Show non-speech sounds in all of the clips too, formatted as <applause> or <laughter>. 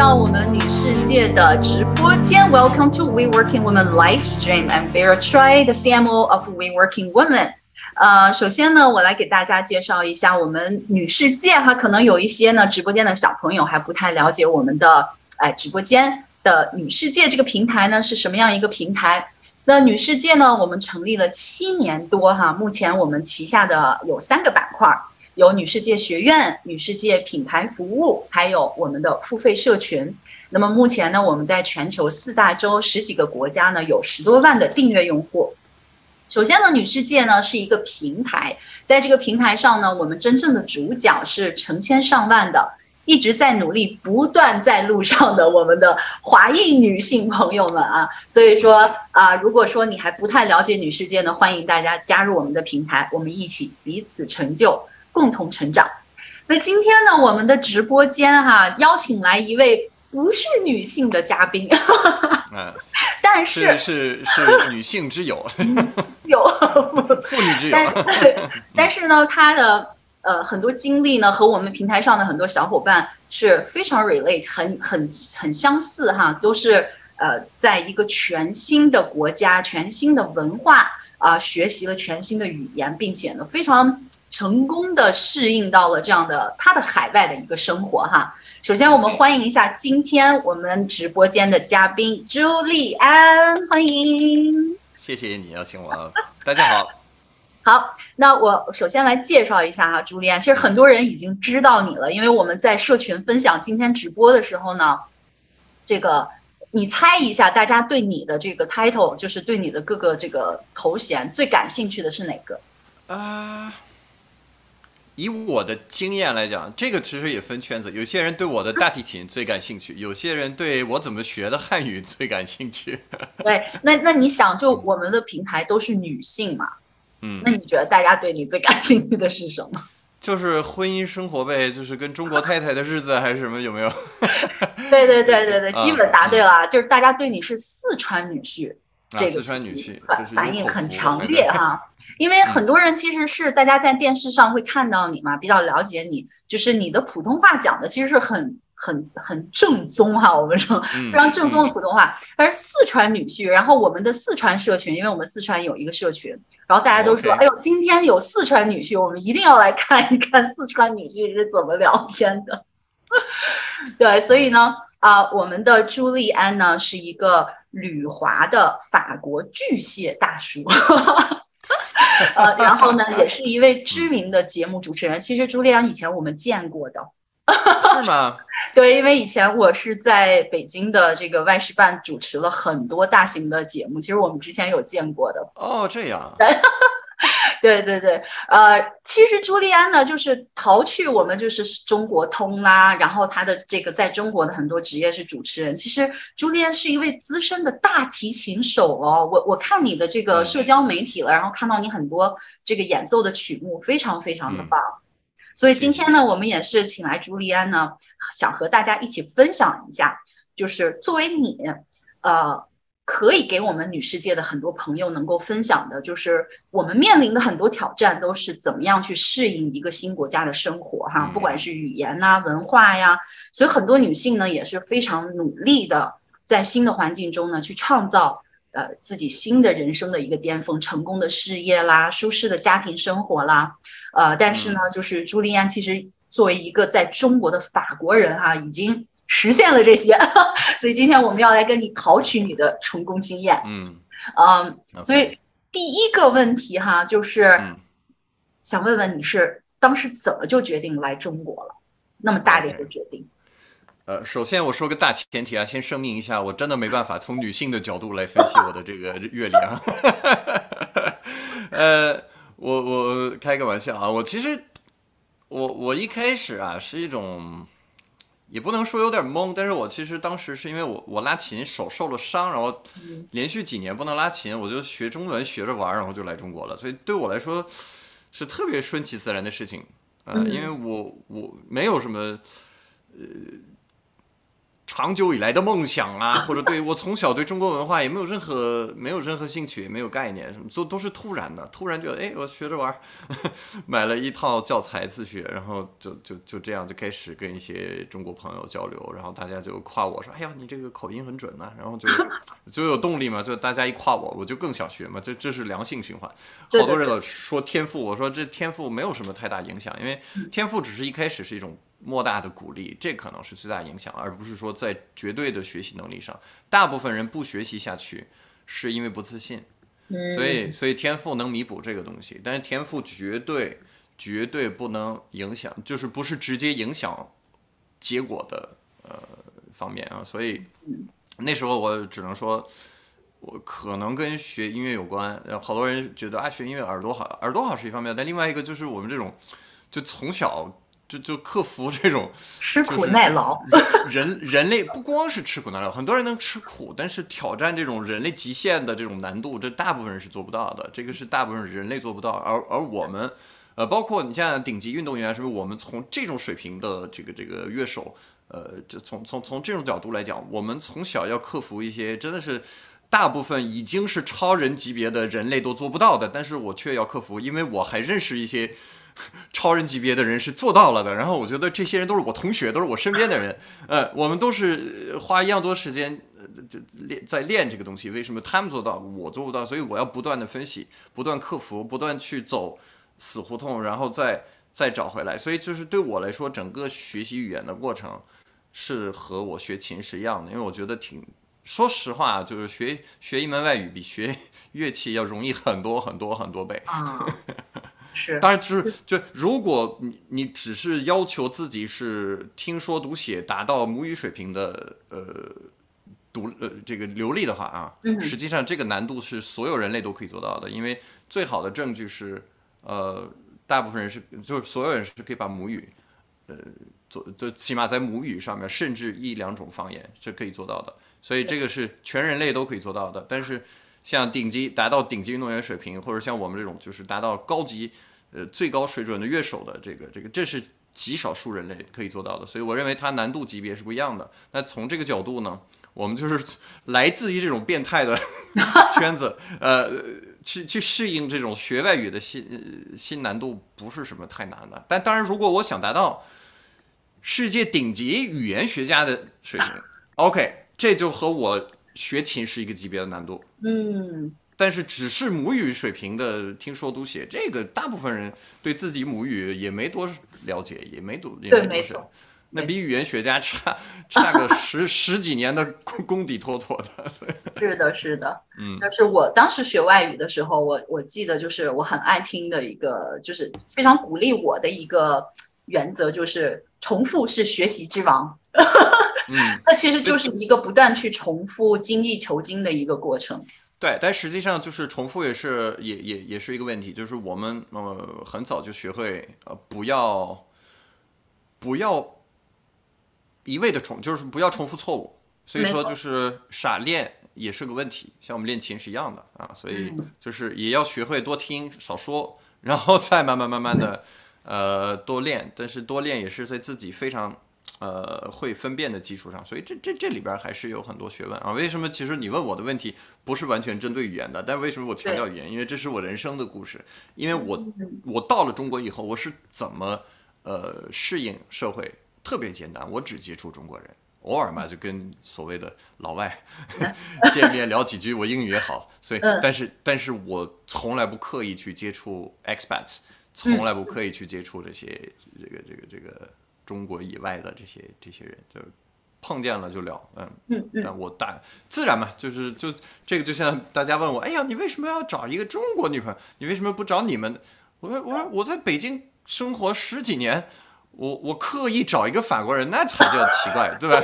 到我们女世界的直播间。Welcome to We Working Women live stream. I'm Vera Choi, the CMO of We Working Women. 呃，首先呢，我来给大家介绍一下我们女世界哈，可能有一些呢直播间的小朋友还不太了解我们的哎直播间的女世界这个平台呢是什么样一个平台。那女世界呢，我们成立了七年多哈，目前我们旗下的有三个板块。有女世界学院、女世界品牌服务，还有我们的付费社群。那么目前呢，我们在全球四大洲十几个国家呢，有十多万的订阅用户。首先呢，女世界呢是一个平台，在这个平台上呢，我们真正的主角是成千上万的一直在努力、不断在路上的我们的华裔女性朋友们啊。所以说啊，如果说你还不太了解女世界呢，欢迎大家加入我们的平台，我们一起彼此成就。共同成长。那今天呢，我们的直播间哈，邀请来一位不是女性的嘉宾，<laughs> 嗯，但是是是女性之友，<laughs> 有 <laughs> 妇女之友，但是呢，她的呃很多经历呢，和我们平台上的很多小伙伴是非常 relate，很很很相似哈，都是呃在一个全新的国家、全新的文化啊，学习了全新的语言，并且呢非常。成功的适应到了这样的他的海外的一个生活哈。首先，我们欢迎一下今天我们直播间的嘉宾朱莉安，欢迎。谢谢你邀请我，大家好。<laughs> 好，那我首先来介绍一下哈，朱莉安。其实很多人已经知道你了，因为我们在社群分享今天直播的时候呢，这个你猜一下，大家对你的这个 title，就是对你的各个这个头衔最感兴趣的是哪个？啊。以我的经验来讲，这个其实也分圈子。有些人对我的大提琴最感兴趣，有些人对我怎么学的汉语最感兴趣。<laughs> 对，那那你想，就我们的平台都是女性嘛？嗯，那你觉得大家对你最感兴趣的是什么？<laughs> 就是婚姻生活呗，就是跟中国太太的日子还是什么？有没有？<laughs> 对对对对对，基本答对了。就是大家对你是四川女婿，这个四川女婿反应很强烈哈。因为很多人其实是大家在电视上会看到你嘛，比较了解你，就是你的普通话讲的其实是很很很正宗哈，我们说非常正宗的普通话。而四川女婿，然后我们的四川社群，因为我们四川有一个社群，然后大家都说，哎呦，今天有四川女婿，我们一定要来看一看四川女婿是怎么聊天的。<laughs> 对，所以呢，啊，我们的朱利安呢是一个旅华的法国巨蟹大叔。<laughs> 呃，然后呢，也是一位知名的节目主持人。其实朱丽安以前我们见过的，是吗？<laughs> 对，因为以前我是在北京的这个外事办主持了很多大型的节目，其实我们之前有见过的。哦，这样。<laughs> 对对对，呃，其实朱利安呢，就是刨去我们就是中国通啦，然后他的这个在中国的很多职业是主持人。其实朱利安是一位资深的大提琴手哦，我我看你的这个社交媒体了，然后看到你很多这个演奏的曲目，非常非常的棒。所以今天呢，我们也是请来朱利安呢，想和大家一起分享一下，就是作为你，呃。可以给我们女世界的很多朋友能够分享的，就是我们面临的很多挑战都是怎么样去适应一个新国家的生活哈，不管是语言呐、文化呀，所以很多女性呢也是非常努力的，在新的环境中呢去创造呃自己新的人生的一个巅峰，成功的事业啦、舒适的家庭生活啦，呃，但是呢，就是朱莉安其实作为一个在中国的法国人哈，已经。实现了这些，<laughs> 所以今天我们要来跟你考取你的成功经验。嗯嗯，所以第一个问题哈，就是想问问你是当时怎么就决定来中国了？那么大的一个决定。呃，首先我说个大前提啊，先声明一下，我真的没办法从女性的角度来分析我的这个阅历啊。<laughs> 呃，我我开个玩笑啊，我其实我我一开始啊是一种。也不能说有点懵，但是我其实当时是因为我我拉琴手受了伤，然后连续几年不能拉琴，我就学中文学着玩，然后就来中国了。所以对我来说是特别顺其自然的事情。呃，因为我我没有什么呃长久以来的梦想啊，<laughs> 或者对我从小对中国文化也没有任何没有任何兴趣，也没有概念，什么都都是突然的，突然觉得哎，我学着玩，<laughs> 买了一套教材自学，然后就就就这样就开始跟一些中国朋友交流，然后大家就夸我说，哎呀，你这个口音很准呐，然后就 <laughs> 就有动力嘛，就大家一夸我，我就更想学嘛，这这是良性循环。好多人老说天赋，我说这天赋没有什么太大影响，因为天赋只是一开始是一种。莫大的鼓励，这可能是最大影响，而不是说在绝对的学习能力上。大部分人不学习下去，是因为不自信。所以，所以天赋能弥补这个东西，但是天赋绝对、绝对不能影响，就是不是直接影响结果的呃方面啊。所以那时候我只能说，我可能跟学音乐有关。好多人觉得啊，学音乐耳朵好，耳朵好是一方面，但另外一个就是我们这种，就从小。就就克服这种 <laughs> 吃苦耐劳，人人类不光是吃苦耐劳，很多人能吃苦，但是挑战这种人类极限的这种难度，这大部分人是做不到的。这个是大部分人类做不到，而而我们，呃，包括你像顶级运动员，是不是？我们从这种水平的这个这个乐手，呃，这从从从这种角度来讲，我们从小要克服一些，真的是大部分已经是超人级别的人类都做不到的，但是我却要克服，因为我还认识一些。<laughs> 超人级别的人是做到了的，然后我觉得这些人都是我同学，都是我身边的人，呃，我们都是花一样多时间，就练在练这个东西。为什么他们做到，我做不到？所以我要不断的分析，不断克服，不断去走死胡同，然后再再找回来。所以就是对我来说，整个学习语言的过程是和我学琴是一样的，因为我觉得挺，说实话，就是学学一门外语比学乐器要容易很多很多很多倍。<laughs> 是，当然就是就如果你你只是要求自己是听说读写达到母语水平的呃读呃这个流利的话啊，实际上这个难度是所有人类都可以做到的，因为最好的证据是呃大部分人是就是所有人是可以把母语呃做就起码在母语上面甚至一两种方言是可以做到的，所以这个是全人类都可以做到的，但是。像顶级达到顶级运动员水平，或者像我们这种就是达到高级，呃最高水准的乐手的这个这个，这是极少数人类可以做到的。所以我认为它难度级别是不一样的。那从这个角度呢，我们就是 <laughs> 来自于这种变态的 <laughs> 圈子，呃，去去适应这种学外语的新新难度不是什么太难的。但当然，如果我想达到世界顶级语言学家的水平，<laughs> OK，这就和我。学琴是一个级别的难度，嗯，但是只是母语水平的听说读写，这个大部分人对自己母语也没多了解，也没多，对，没错，那比语言学家差差个十 <laughs> 十几年的功功底妥妥的。<laughs> 是的，是的，嗯，就是我当时学外语的时候，我我记得就是我很爱听的一个，就是非常鼓励我的一个原则，就是重复是学习之王。嗯，<laughs> 那其实就是一个不断去重复、精益求精的一个过程。对，但实际上就是重复也是也也也是一个问题，就是我们呃很早就学会呃不要不要一味的重，就是不要重复错误。所以说就是傻练也是个问题，像我们练琴是一样的啊。所以就是也要学会多听少说，然后再慢慢慢慢的 <laughs> 呃多练，但是多练也是对自己非常。呃，会分辨的基础上，所以这这这里边还是有很多学问啊。为什么？其实你问我的问题不是完全针对语言的，但为什么我强调语言？因为这是我人生的故事。因为我我到了中国以后，我是怎么呃适应社会？特别简单，我只接触中国人，偶尔嘛就跟所谓的老外 <laughs> 见面聊几句，我英语也好，所以但是但是我从来不刻意去接触 expats，从来不刻意去接触这些这个这个这个。中国以外的这些这些人，就碰见了就聊，嗯嗯嗯，我大自然嘛，就是就这个就像大家问我，哎呀，你为什么要找一个中国女朋友？你为什么不找你们？我说我说我在北京生活十几年，我我刻意找一个法国人，那才叫奇怪，对吧？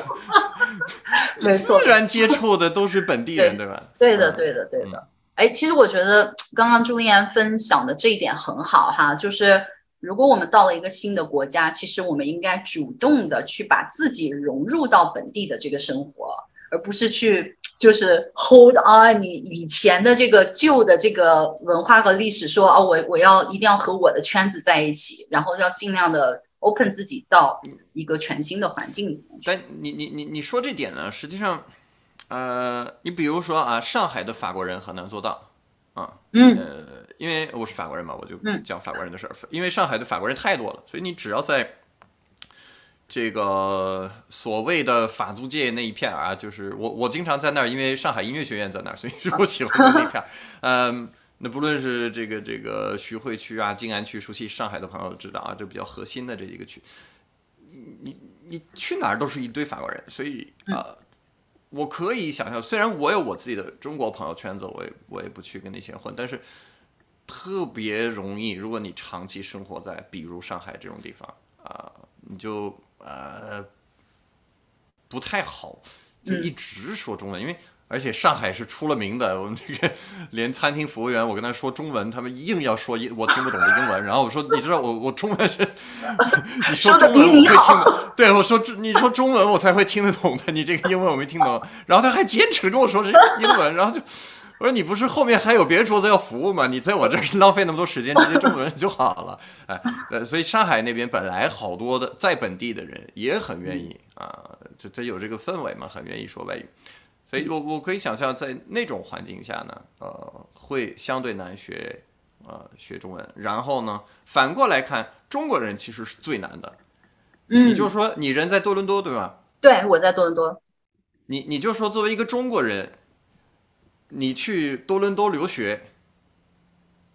<laughs> 自然接触的都是本地人，对吧？对的，对的，对的。哎，其实我觉得刚刚朱艳分享的这一点很好哈，就是。如果我们到了一个新的国家，其实我们应该主动的去把自己融入到本地的这个生活，而不是去就是 hold on 你以前的这个旧的这个文化和历史，说哦，我我要一定要和我的圈子在一起，然后要尽量的 open 自己到一个全新的环境里面。但你你你你说这点呢，实际上，呃，你比如说啊，上海的法国人很难做到啊，嗯呃，因为我是法国人嘛，我就嗯讲法国人的事儿。因为上海的法国人太多了，所以你只要在这个所谓的法租界那一片儿啊，就是我我经常在那儿，因为上海音乐学院在那儿，所以是我喜欢的那片儿。嗯，<laughs> 那不论是这个这个徐汇区啊、静安区，熟悉上海的朋友知道啊，这比较核心的这几个区，你你去哪儿都是一堆法国人，所以啊。呃我可以想象，虽然我有我自己的中国朋友圈子，我也我也不去跟那些人混，但是特别容易，如果你长期生活在比如上海这种地方啊、你就呃不太好，就一直说中文，因为而且上海是出了名的，我们这个连餐厅服务员，我跟他说中文，他们硬要说英我听不懂的英文，<laughs> 然后我说你知道我我中文是你说中文我会听的，对我说这你说中文我才会听得懂的，你这个英文我没听懂，然后他还坚持跟我说是英文，然后就。我说你不是后面还有别的桌子要服务吗？你在我这儿浪费那么多时间，直接中文就好了。哎，呃，所以上海那边本来好多的在本地的人也很愿意啊，就这有这个氛围嘛，很愿意说外语。所以我我可以想象，在那种环境下呢，呃，会相对难学，呃，学中文。然后呢，反过来看，中国人其实是最难的。嗯你就说你人在多伦多对吧？对，我在多伦多。你你就说作为一个中国人，你去多伦多留学，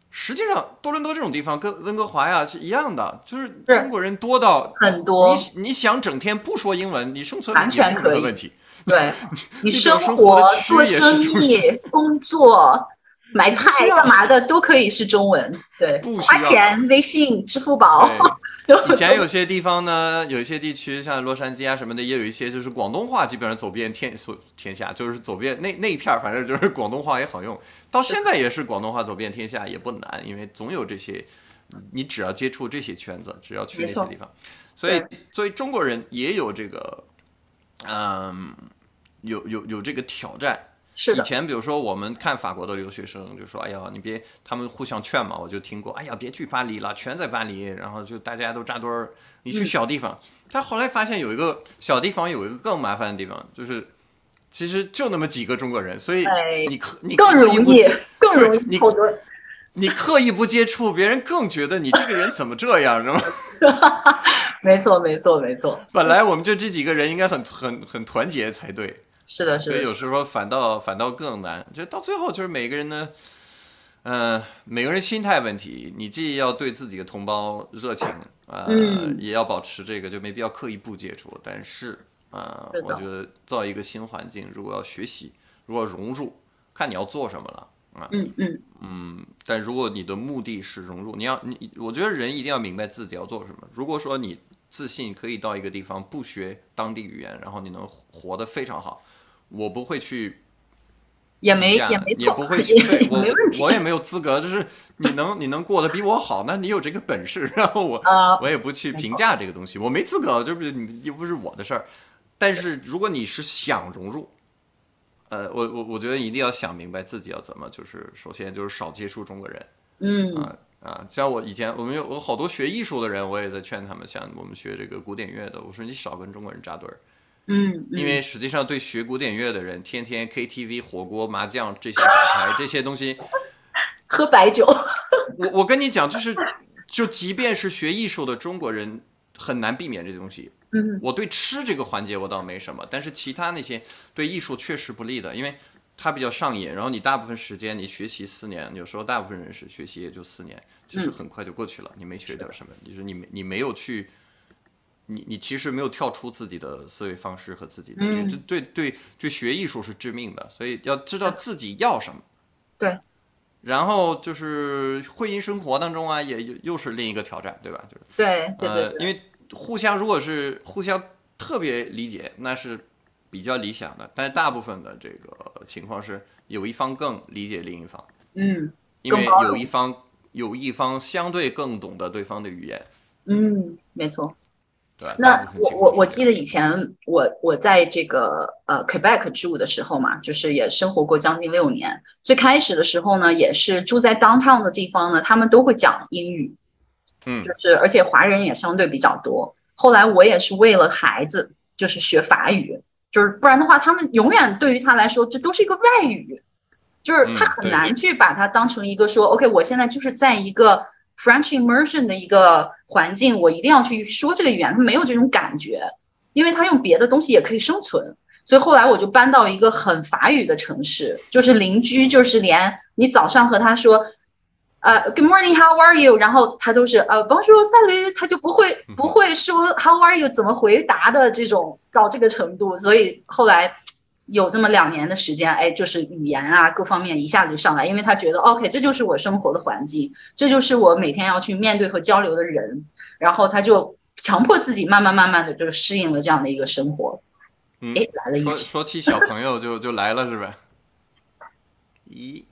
实际上多伦多这种地方跟温哥华呀是一样的，就是是中国人多到很多，你你想整天不说英文，你生存完全可以。个问题。对。<laughs> 你生活做生意、工作、买菜干嘛的都可以是中文。对。不，花钱、微信、支付宝，对，<laughs> 以前有些地方呢，有一些地区像洛杉矶啊什么的，也有一些就是广东话基本上走遍天所天下，就是走遍那那一片儿，反正就是广东话也好用。到现在也是广东话走遍天下也不难，因为总有这些，你只要接触这些圈子，只要去那些地方，所以作为中国人也有这个，嗯，有有有这个挑战。是的，以前比如说我们看法国的留学生就说：“哎呀，你别，他们互相劝嘛。”我就听过：“哎呀，别去巴黎了，全在巴黎。”然后就大家都扎堆儿，你去嗯小地方。他后来发现有一个小地方有一个更麻烦的地方，就是其实就那么几个中国人，所以哎你刻你 <laughs> 更容易，更容易你。你刻意不接触，别人更觉得你这个人怎么这样，知道吗？<laughs> 没错，没错，没错，本来我们就这几个人应该很很很团结才对。是的，是的，所以有时候反倒反倒更难，就到最后就是每个人呢，呃，每个人心态问题，你既要对自己的同胞热情，呃，嗯也要保持这个，就没必要刻意不接触。但是，呃是，的我觉得造一个新环境，如果要学习，如果要融入，看你要做什么了。啊，嗯嗯，嗯，但如果你的目的是融入，你要你，我觉得人一定要明白自己要做什么。如果说你自信可以到一个地方不学当地语言，然后你能活得非常好，我不会去也没也没错，也不会 <laughs> 去，我我也没有资格，就是你能 <laughs> 你能过得比我好，那你有这个本事，然后我啊，我也不去评价这个东西，我没资格，就是你又不是我的事儿。但是如果你是想融入，呃，我我我觉得一定要想明白自己要怎么，就是首先就是少接触中国人嗯。啊啊，像我以前我们有我好多学艺术的人，我也在劝他们，像我们学这个古典乐的，我说你少跟中国人扎堆儿，嗯，因为实际上对学古典乐的人，天天 KTV、火锅、麻将这些打牌这些东西，<laughs> 喝白酒，我我跟你讲，就是就即便是学艺术的中国人，很难避免这东西。嗯我对吃这个环节我倒没什么，但是其他那些对艺术确实不利的，因为它比较上瘾。然后你大部分时间你学习四年，有时候大部分人是学习也就四年，其实很快就过去了，你没学点什么，就是你没你没有去。你你其实没有跳出自己的思维方式和自己的，嗯这对对就学艺术是致命的，所以要知道自己要什么。对。然后就是婚姻生活当中啊，也又又是另一个挑战，对吧？就是对对对呃，因为互相如果是互相特别理解，那是比较理想的。但是大部分的这个情况是有一方更理解另一方，嗯因为有一方有一方相对更懂得对方的语言，嗯，没错。对？那我我我记得以前我我在这个呃 Quebec 住的时候嘛，就是也生活过将近六年。最开始的时候呢，也是住在 downtown 的地方呢，他们都会讲英语，嗯就是而且华人也相对比较多。后来我也是为了孩子，就是学法语，就是不然的话，他们永远对于他来说这都是一个外语，就是他很难去把它当成一个说、OK，我现在就是在一个 French immersion 的一个环境，我一定要去说这个语言，他没有这种感觉，因为他用别的东西也可以生存。所以后来我就搬到一个很法语的城市，就是邻居，就是连你早上和他说，呃，Good morning, how are you？然后他都是呃 Bonjour, salut，他就不会不会说 How are you 怎么回答的这种到这个程度。所以后来有这么两年的时间，哎，就是语言啊各方面一下子就上来，因为他觉得 OK，这就是我生活的环境，这就是我每天要去面对和交流的人，然后他就强迫自己慢慢慢慢的就适应了这样的一个生活。嗯哎，来了一说，说起小朋友就就来了是吧？咦，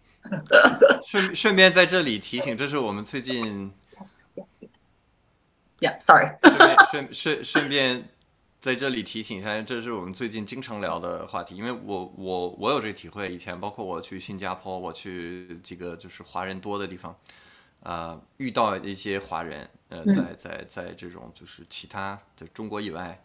<laughs> 顺顺便在这里提醒，这是我们最近 Yes, yes, yes. Yeah, sorry. 顺顺顺顺便在这里提醒一下，这是我们最近经常聊的话题，因为我我我有这个体会，以前包括我去新加坡，我去几个就是华人多的地方，呃，遇到一些华人，呃，嗯在在在这种就是其他的中国以外，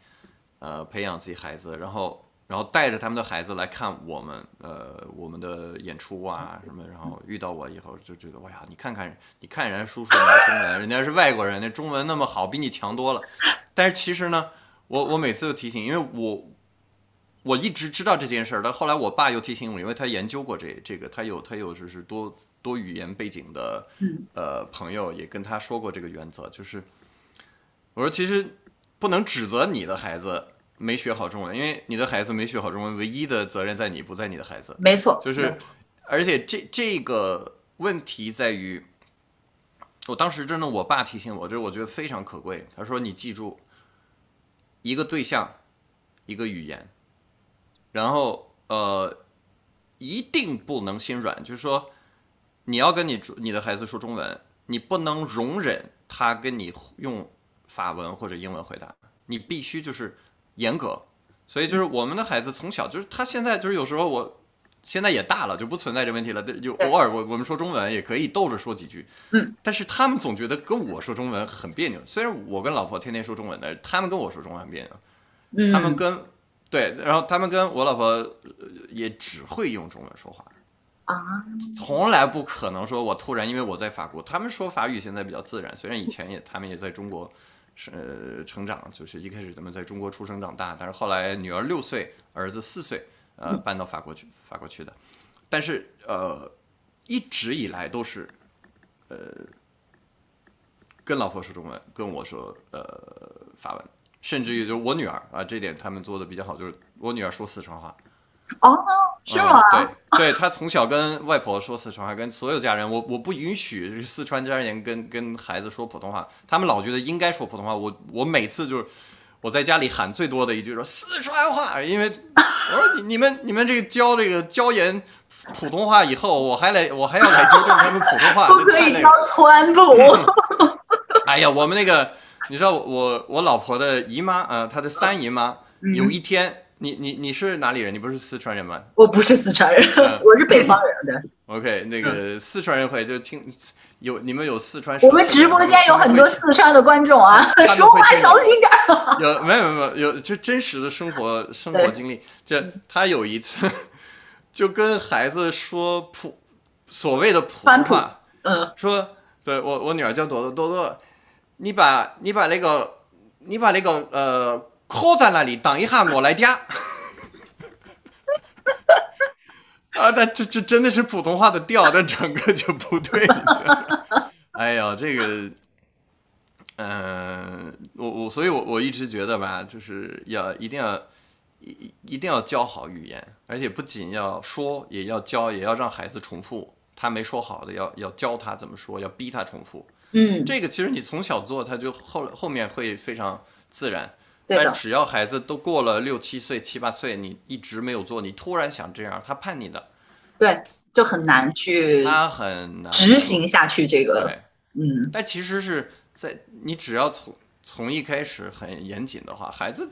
呃，培养自己孩子，然后然后带着他们的孩子来看我们，呃，我们的演出啊什么，然后遇到我以后就觉得，哇呀，你看看，你看人家叔叔那中文，人家是外国人，那中文那么好，比你强多了。但是其实呢，我我每次都提醒，因为我我一直知道这件事儿，但后来我爸又提醒我，因为他研究过这这个，他有他有就是多多语言背景的嗯呃朋友也跟他说过这个原则，就是我说其实不能指责你的孩子没学好中文，因为你的孩子没学好中文，唯一的责任在你，不在你的孩子。没错，就是，而且这这个问题在于，我当时真的，我爸提醒我，这我觉得非常可贵。他说：“你记住，一个对象，一个语言，然后呃，一定不能心软，就是说，你要跟你你的孩子说中文，你不能容忍他跟你用法文或者英文回答，你必须就是严格。所以就是我们的孩子从小就是他现在就是有时候我现在也大了，就不存在这问题了。就对偶尔我我们说中文也可以逗着说几句，嗯，但是他们总觉得跟我说中文很别扭。虽然我跟老婆天天说中文，但是他们跟我说中文很别扭。嗯，他们跟对，然后他们跟我老婆呃也只会用中文说话，啊，从来不可能说我突然因为我在法国，他们说法语现在比较自然，虽然以前也他们也在中国是呃成长，就是一开始他们在中国出生长大，但是后来女儿六岁，儿子四岁，呃，搬到法国去法国去的，但是呃一直以来都是呃跟老婆说中文，跟我说呃法文。甚至于就是我女儿啊，这点他们做的比较好，就是我女儿说四川话，哦，是吗？嗯对，对他从小跟外婆说四川话，跟所有家人，我我不允许四川家人跟跟孩子说普通话，他们老觉得应该说普通话。我我每次就是我在家里喊最多的一句说四川话，因为 <laughs> 我说你你们你们这个教这个教研普通话以后，我还来我还要来纠正他们普通话，不可以教。川普。<laughs> 哎呀，我们那个你知道我我老婆的姨妈呃，她的三姨妈嗯有一天。你你你是哪里人？你不是四川人吗？我不是四川人，嗯我是北方人的。<laughs> OK，那个四川人会就听有你们有四川，我们直播间有很多四川的观众啊，<laughs> 说话小心点儿。<laughs> 有没有没有有就真实的生活生活经历。这他有一次就跟孩子说普所谓的普通话，嗯，说对我我女儿叫朵朵朵朵，你把你把那个你把那个呃扣在那里，等一下我来加。<laughs> <laughs> 啊，但这这真的是普通话的调，但整个就不对。<laughs> 哎呀，这个，嗯、我我所以我，我一直觉得吧，就是要一定要一一定要教好语言，而且不仅要说，也要教，也要让孩子重复。他没说好的，要要教他怎么说，要逼他重复。嗯，这个其实你从小做，他就后后面会非常自然。对，但只要孩子都过了六七岁、七八岁，你一直没有做，你突然想这样，他叛逆的，对，就很难去他很难执行下去这个。对，嗯，但其实是在你只要从从一开始很严谨的话，孩子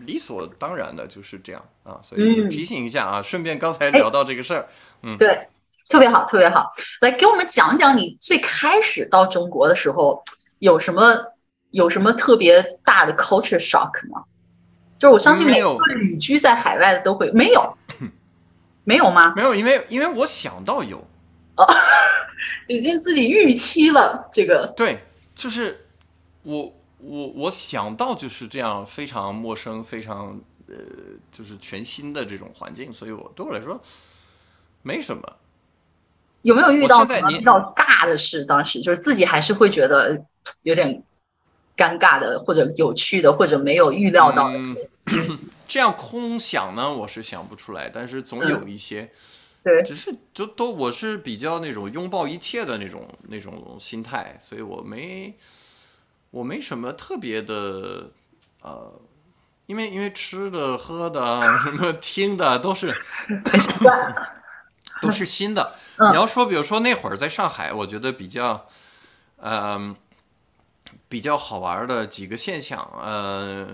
理所当然的就是这样啊。所以嗯提醒一下啊，顺便刚才聊到这个事儿，嗯对。特别好，特别好。来给我们讲讲你最开始到中国的时候有什么有什么特别大的 culture shock 吗？就是我相信每个旅居在海外的都会没有，<laughs> 没有吗？没有，因为因为我想到有，哦，<laughs> 已经自己预期了这个。对，就是我我我想到就是这样非常陌生、非常呃就是全新的这种环境，所以我对我来说没什么。有没有遇到比较尬的事？当时就是自己还是会觉得有点。尴尬的，或者有趣的，或者没有预料到的，<coughs> 这样空想呢，我是想不出来。但是总有一些，对，只是就都我是比较那种拥抱一切的那种那种心态，所以我没我没什么特别的，呃，因为因为吃的喝的什么听的都是 <laughs> 都是新的。你要说，比如说那会儿在上海，我觉得比较，嗯。比较好玩的几个现象，呃，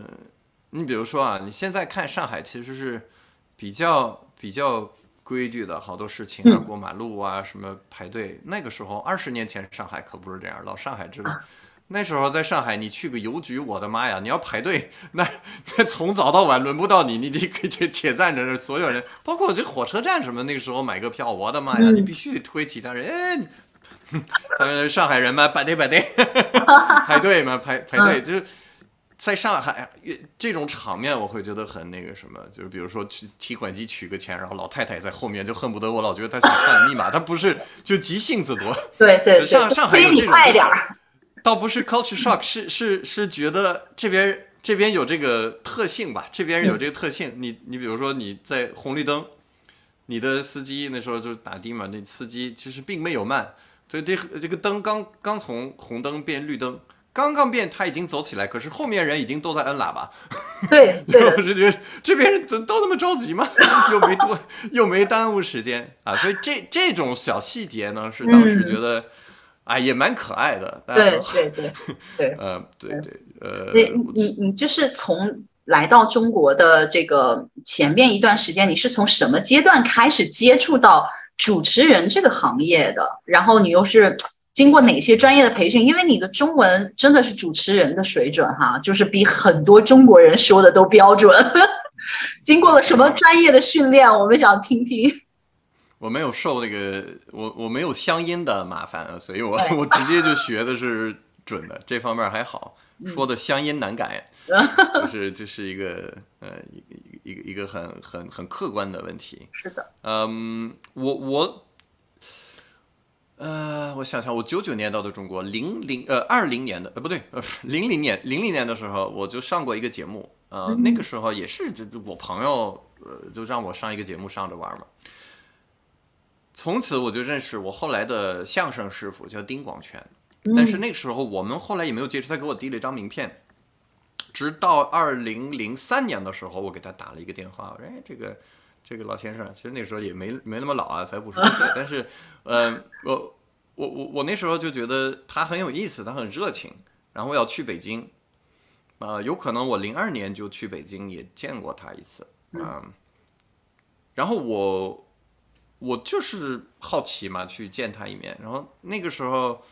你比如说啊，你现在看上海其实是比较比较规矩的，好多事情啊，过马路啊，什么排队。那个时候二十年前上海可不是这样，老上海知道，那时候在上海你去个邮局，我的妈呀，你要排队，<laughs> 那那从早到晚轮不到你，你得且且站着，那所有人，包括这火车站什么，那个时候买个票，我的妈呀，你必须得推其他人，哎。<laughs> 他们上海人嘛，排队排队，<laughs> 排队嘛，排排队，就是在上海这种场面，我会觉得很那个什么，就是比如说去提款机取个钱，然后老太太在后面，就恨不得我老觉得她想看密码，她不是就急性子多。对对，上上海有这种，快点倒不是 culture shock，是是是觉得这边这边有这个特性吧，这边有这个特性。你你比如说你在红绿灯，你的司机那时候就是打的嘛，那司机其实并没有慢。所以这这个灯刚刚从红灯变绿灯，刚刚变，他已经走起来，可是后面人已经都在摁喇叭。对，我是 <laughs> 觉得这边人怎都那么着急吗？<laughs> 又没多，又没耽误时间啊。所以这这种小细节呢，是当时觉得，啊，也蛮可爱的。对 <laughs> 对对对，呃，对对，呃，你你你就是从来到中国的这个前面一段时间，你是从什么阶段开始接触到？主持人这个行业的，然后你又是经过哪些专业的培训？因为你的中文真的是主持人的水准哈，就是比很多中国人说的都标准。<laughs> 经过了什么专业的训练？我们想听听。我没有受那个，我我没有乡音的麻烦，所以我我直接就学的是准的，这方面还好，说的乡音难改，<laughs> 就是就是一个呃一个。一个很很很客观的问题。是的。嗯，我我，呃，我想想，我九九年到的中国，零零呃二零年的呃不对呃零零年零零年的时候，我就上过一个节目，呃那个时候也是就我朋友呃就让我上一个节目上着玩嘛。从此我就认识我后来的相声师傅叫丁广泉，但是那个时候我们后来也没有接触，他给我递了一张名片。直到二零零三年的时候，我给他打了一个电话，我说：“哎，这个，这个老先生，其实那时候也没没那么老啊，才五十多岁。但是，嗯，我我我我那时候就觉得他很有意思，他很热情。然后要去北京，呃，有可能我零二年就去北京也见过他一次，嗯。然后我我就是好奇嘛，去见他一面。然后那个时候。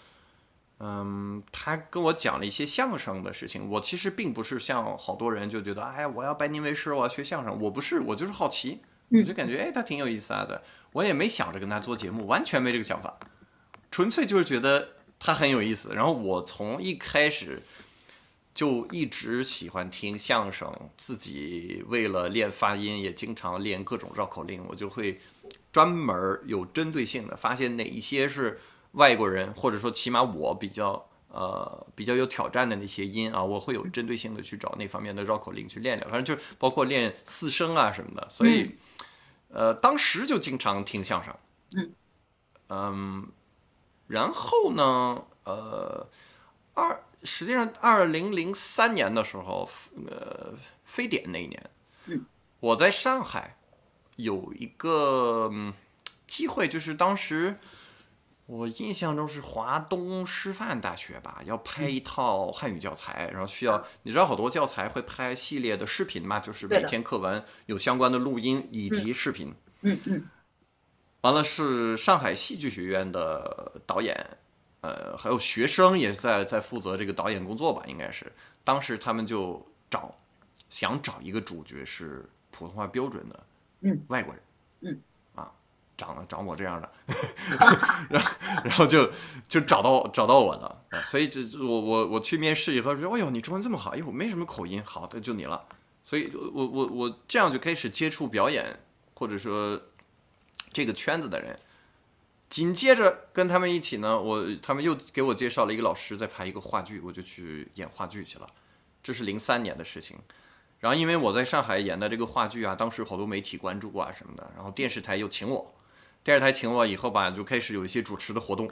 嗯，他跟我讲了一些相声的事情。我其实并不是像好多人就觉得，哎，我要拜您为师，我要学相声。我不是，我就是好奇，我就感觉，哎，他挺有意思啊的。我也没想着跟他做节目，完全没这个想法，纯粹就是觉得他很有意思。然后我从一开始就一直喜欢听相声，自己为了练发音，也经常练各种绕口令。我就会专门有针对性的发现哪一些是。外国人，或者说起码我比较呃比较有挑战的那些音啊，我会有针对性的去找那方面的绕口令去练练，反正就是包括练四声啊什么的。所以，呃，当时就经常听相声。嗯嗯，然后呢，呃，二实际上二零零三年的时候，呃，非典那一年，嗯，我在上海有一个机会，就是当时。我印象中是华东师范大学吧，要拍一套汉语教材，然后需要你知道好多教材会拍系列的视频嘛，就是每篇课文有相关的录音以及视频。嗯嗯。完了是上海戏剧学院的导演，呃，还有学生也在在负责这个导演工作吧，应该是。当时他们就找，想找一个主角是普通话标准的，嗯，外国人，长长我这样的，<laughs> 然后然后就就找到找到我了，啊，所以这我我我去面试以后说，哎呦，你中文这么好，哎呦，没什么口音，好的就你了，所以我我我这样就开始接触表演，或者说。这个圈子的人，紧接着跟他们一起呢，我他们又给我介绍了一个老师在拍一个话剧，我就去演话剧去了。这是零三年的事情。然后因为我在上海演的这个话剧啊，当时好多媒体关注过啊什么的，然后电视台又请我，电视台请我以后吧，就开始有一些主持的活动，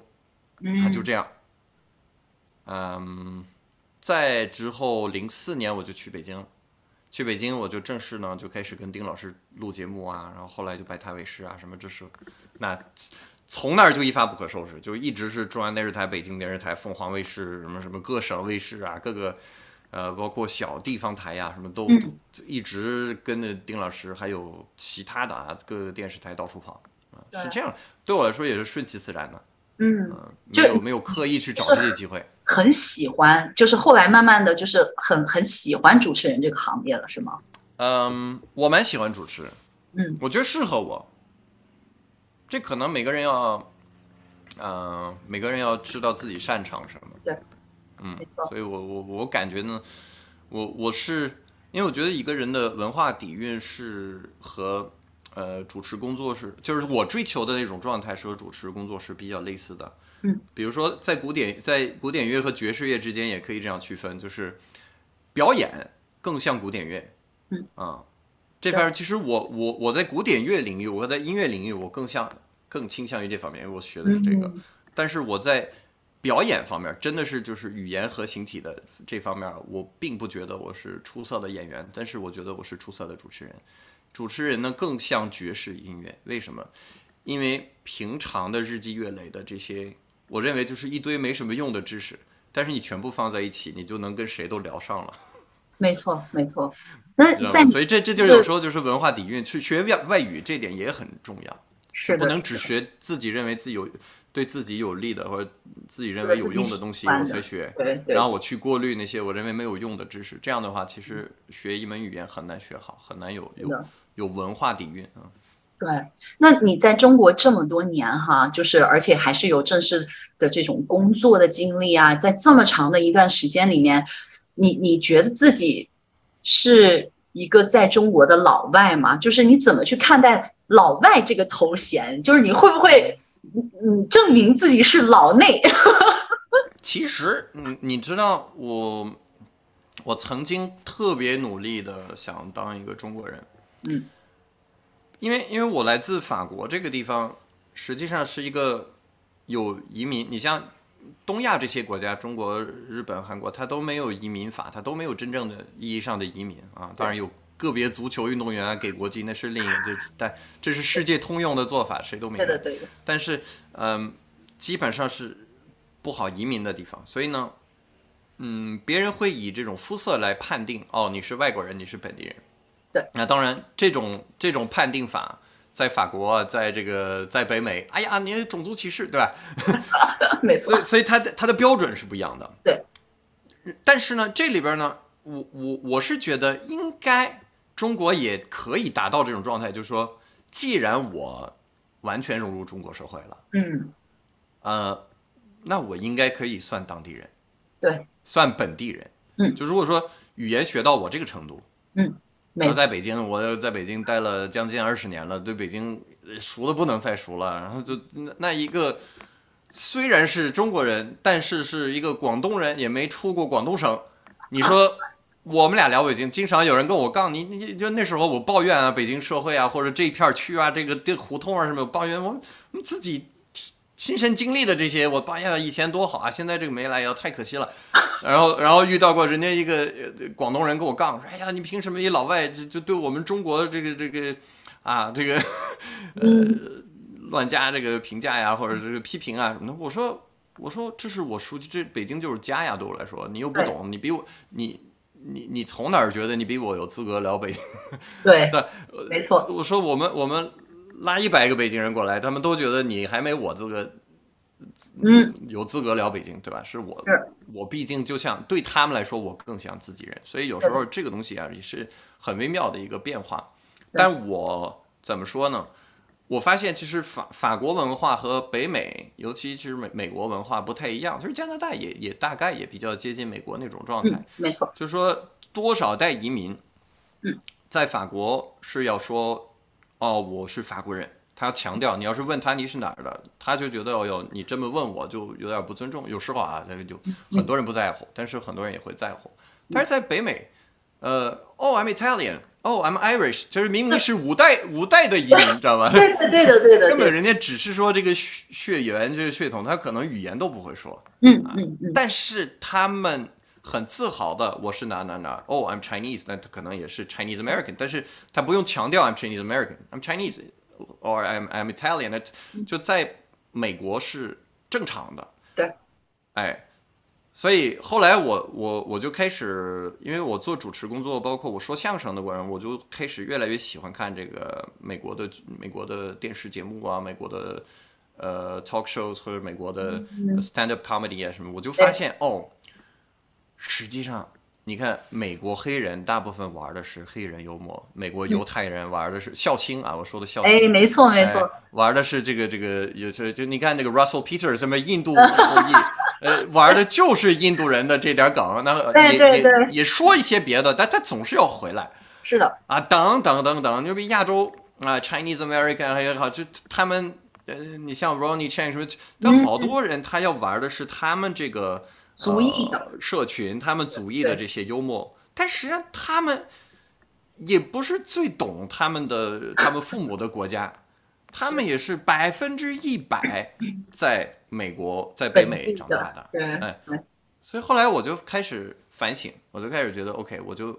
他，就这样。嗯，在之后零四年我就去北京了。去北京，我就正式呢就开始跟丁老师录节目啊，然后后来就拜他为师啊，什么这是，那从那儿就一发不可收拾，就一直是中央电视台、北京电视台、凤凰卫视什么什么各省卫视啊，各个呃包括小地方台呀，什么都一直跟着丁老师，还有其他的啊各个电视台到处跑啊，是这样，对我来说也是顺其自然的，嗯，没有没有刻意去找这些机会。很喜欢，就是后来慢慢的就是很很喜欢主持人这个行业了，是吗？嗯，我蛮喜欢主持人，嗯，我觉得适合我。这可能每个人要，嗯，每个人要知道自己擅长什么。对，嗯，没错。所以我我我感觉呢，我我是因为我觉得一个人的文化底蕴是和呃主持工作是，就是我追求的那种状态是和主持工作是比较类似的。嗯，比如说在古典在古典乐和爵士乐之间也可以这样区分，就是表演更像古典乐，嗯。啊，这方面其实我我我在古典乐领域，我在音乐领域我更像更倾向于这方面，因为我学的是这个，但是我在表演方面真的是就是语言和形体的这方面，我并不觉得我是出色的演员，但是我觉得我是出色的主持人，主持人呢更像爵士音乐，为什么？因为平常的日积月累的这些。我认为就是一堆没什么用的知识，但是你全部放在一起，你就能跟谁都聊上了。没错，没错。那在所以这这就有时候就是文化底蕴，去学外外语这点也很重要。是不能只学自己认为自己有对自己有利的或者自己认为有用的东西我才学，对，然后我去过滤那些我认为没有用的知识。这样的话，其实学一门语言很难学好，很难有有有文化底蕴啊。对，那你在中国这么多年哈，就是而且还是有正式的这种工作的经历啊，在这么长的一段时间里面，你你觉得自己是一个在中国的老外吗？就是你怎么去看待老外这个头衔？就是你会不会嗯证明自己是老内？<laughs> 其实，你你知道我我曾经特别努力的想当一个中国人，嗯。因为因为我来自法国这个地方，实际上是一个有移民。你像东亚这些国家，中国、日本、韩国，它都没有移民法，它都没有真正的意义上的移民啊。当然有个别足球运动员啊给国籍，那是另一个，这但这是世界通用的做法，谁都没有。对的，对的。但是嗯，基本上是不好移民的地方，所以呢，嗯，别人会以这种肤色来判定，哦，你是外国人，你是本地人。对，那当然，这种这种判定法在法国，在这个在北美，哎呀，你种族歧视，对吧？<laughs> 没错，所以所以它的它的标准是不一样的。对，但是呢，这里边呢，我我我是觉得应该中国也可以达到这种状态，就是说，既然我完全融入中国社会了，嗯，呃，那我应该可以算当地人，对，算本地人，嗯，就如果说语言学到我这个程度，嗯。我在北京，我在北京待了将近二十年了，对北京熟的不能再熟了。然后就那那一个虽然是中国人，但是是一个广东人，也没出过广东省。你说我们俩聊北京，经常有人跟我杠你，你就那时候我抱怨啊，北京社会啊，或者这一片区啊，这个这胡同啊什么，抱怨我们自己。亲身经历的这些，我发现以前多好啊，现在这个没来也太可惜了。然后，然后遇到过人家一个广东人跟我杠说：“哎呀，你凭什么一老外就就对我们中国这个这个啊这个呃乱加这个评价呀，或者这个批评啊什么的？”我说：“我说这是我熟悉，这北京就是家呀，对我来说，你又不懂，你比我你你你从哪儿觉得你比我有资格聊北京？<laughs> 对对，没错。我说我们我们。”拉一百个北京人过来，他们都觉得你还没我资格，嗯，有资格聊北京，对吧？是我是，我毕竟就像对他们来说，我更像自己人，所以有时候这个东西啊也是很微妙的一个变化。但我怎么说呢？我发现其实法法国文化和北美，尤其是美美国文化不太一样。就是加拿大也也大概也比较接近美国那种状态。嗯，没错。就是说多少代移民，嗯，在法国是要说，哦，我是法国人。他要强调，你要是问他你是哪儿的，他就觉得哦哟，你这么问我就有点不尊重。有时候啊，这个就 <laughs> 很多人不在乎，但是很多人也会在乎。但是在北美，呃，，Oh,，I'm Italian. Oh,，I'm Irish，就是明明是五代五代的移民，知道吗？<laughs> 对的，对的，对的。<laughs> 根本人家只是说这个血血缘，这个血统，他可能语言都不会说。嗯嗯嗯。但是他们很自豪的，我是哪哪哪。哦，I'm Chinese，那他可能也是 Chinese American，但是他不用强调 I'm Chinese American，I'm Chinese，or I'm I'm Italian，那就在美国是正常的。对。哎。所以后来我我我就开始，因为我做主持工作，包括我说相声的过程，我就开始越来越喜欢看这个美国的美国的电视节目啊，美国的呃 talk shows 或者美国的 stand up comedy 啊什么，我就发现哦，实际上你看美国黑人大部分玩的是黑人幽默，美国犹太人玩的是笑星啊，我说的笑星，哎，没错没错，玩的是这个这个有就就你看那个 Russell Peters 什么印度后 <laughs> 裔。呃，玩的就是印度人的这点梗，那 <laughs> 也也也说一些别的，但他总是要回来。是的啊，等等等等，就比亚洲啊，Chinese American 还有好，就他们呃，你像 Ronnie Chang 什么，但好多人他要玩的是他们这个族裔的。社群，他们族裔的这些幽默，但实际上他们也不是最懂他们的他们父母的国家。他们也是百分之一百 <laughs> 在美国，在北美长大的，哎，所以后来我就开始反省，我就开始觉得，OK，我就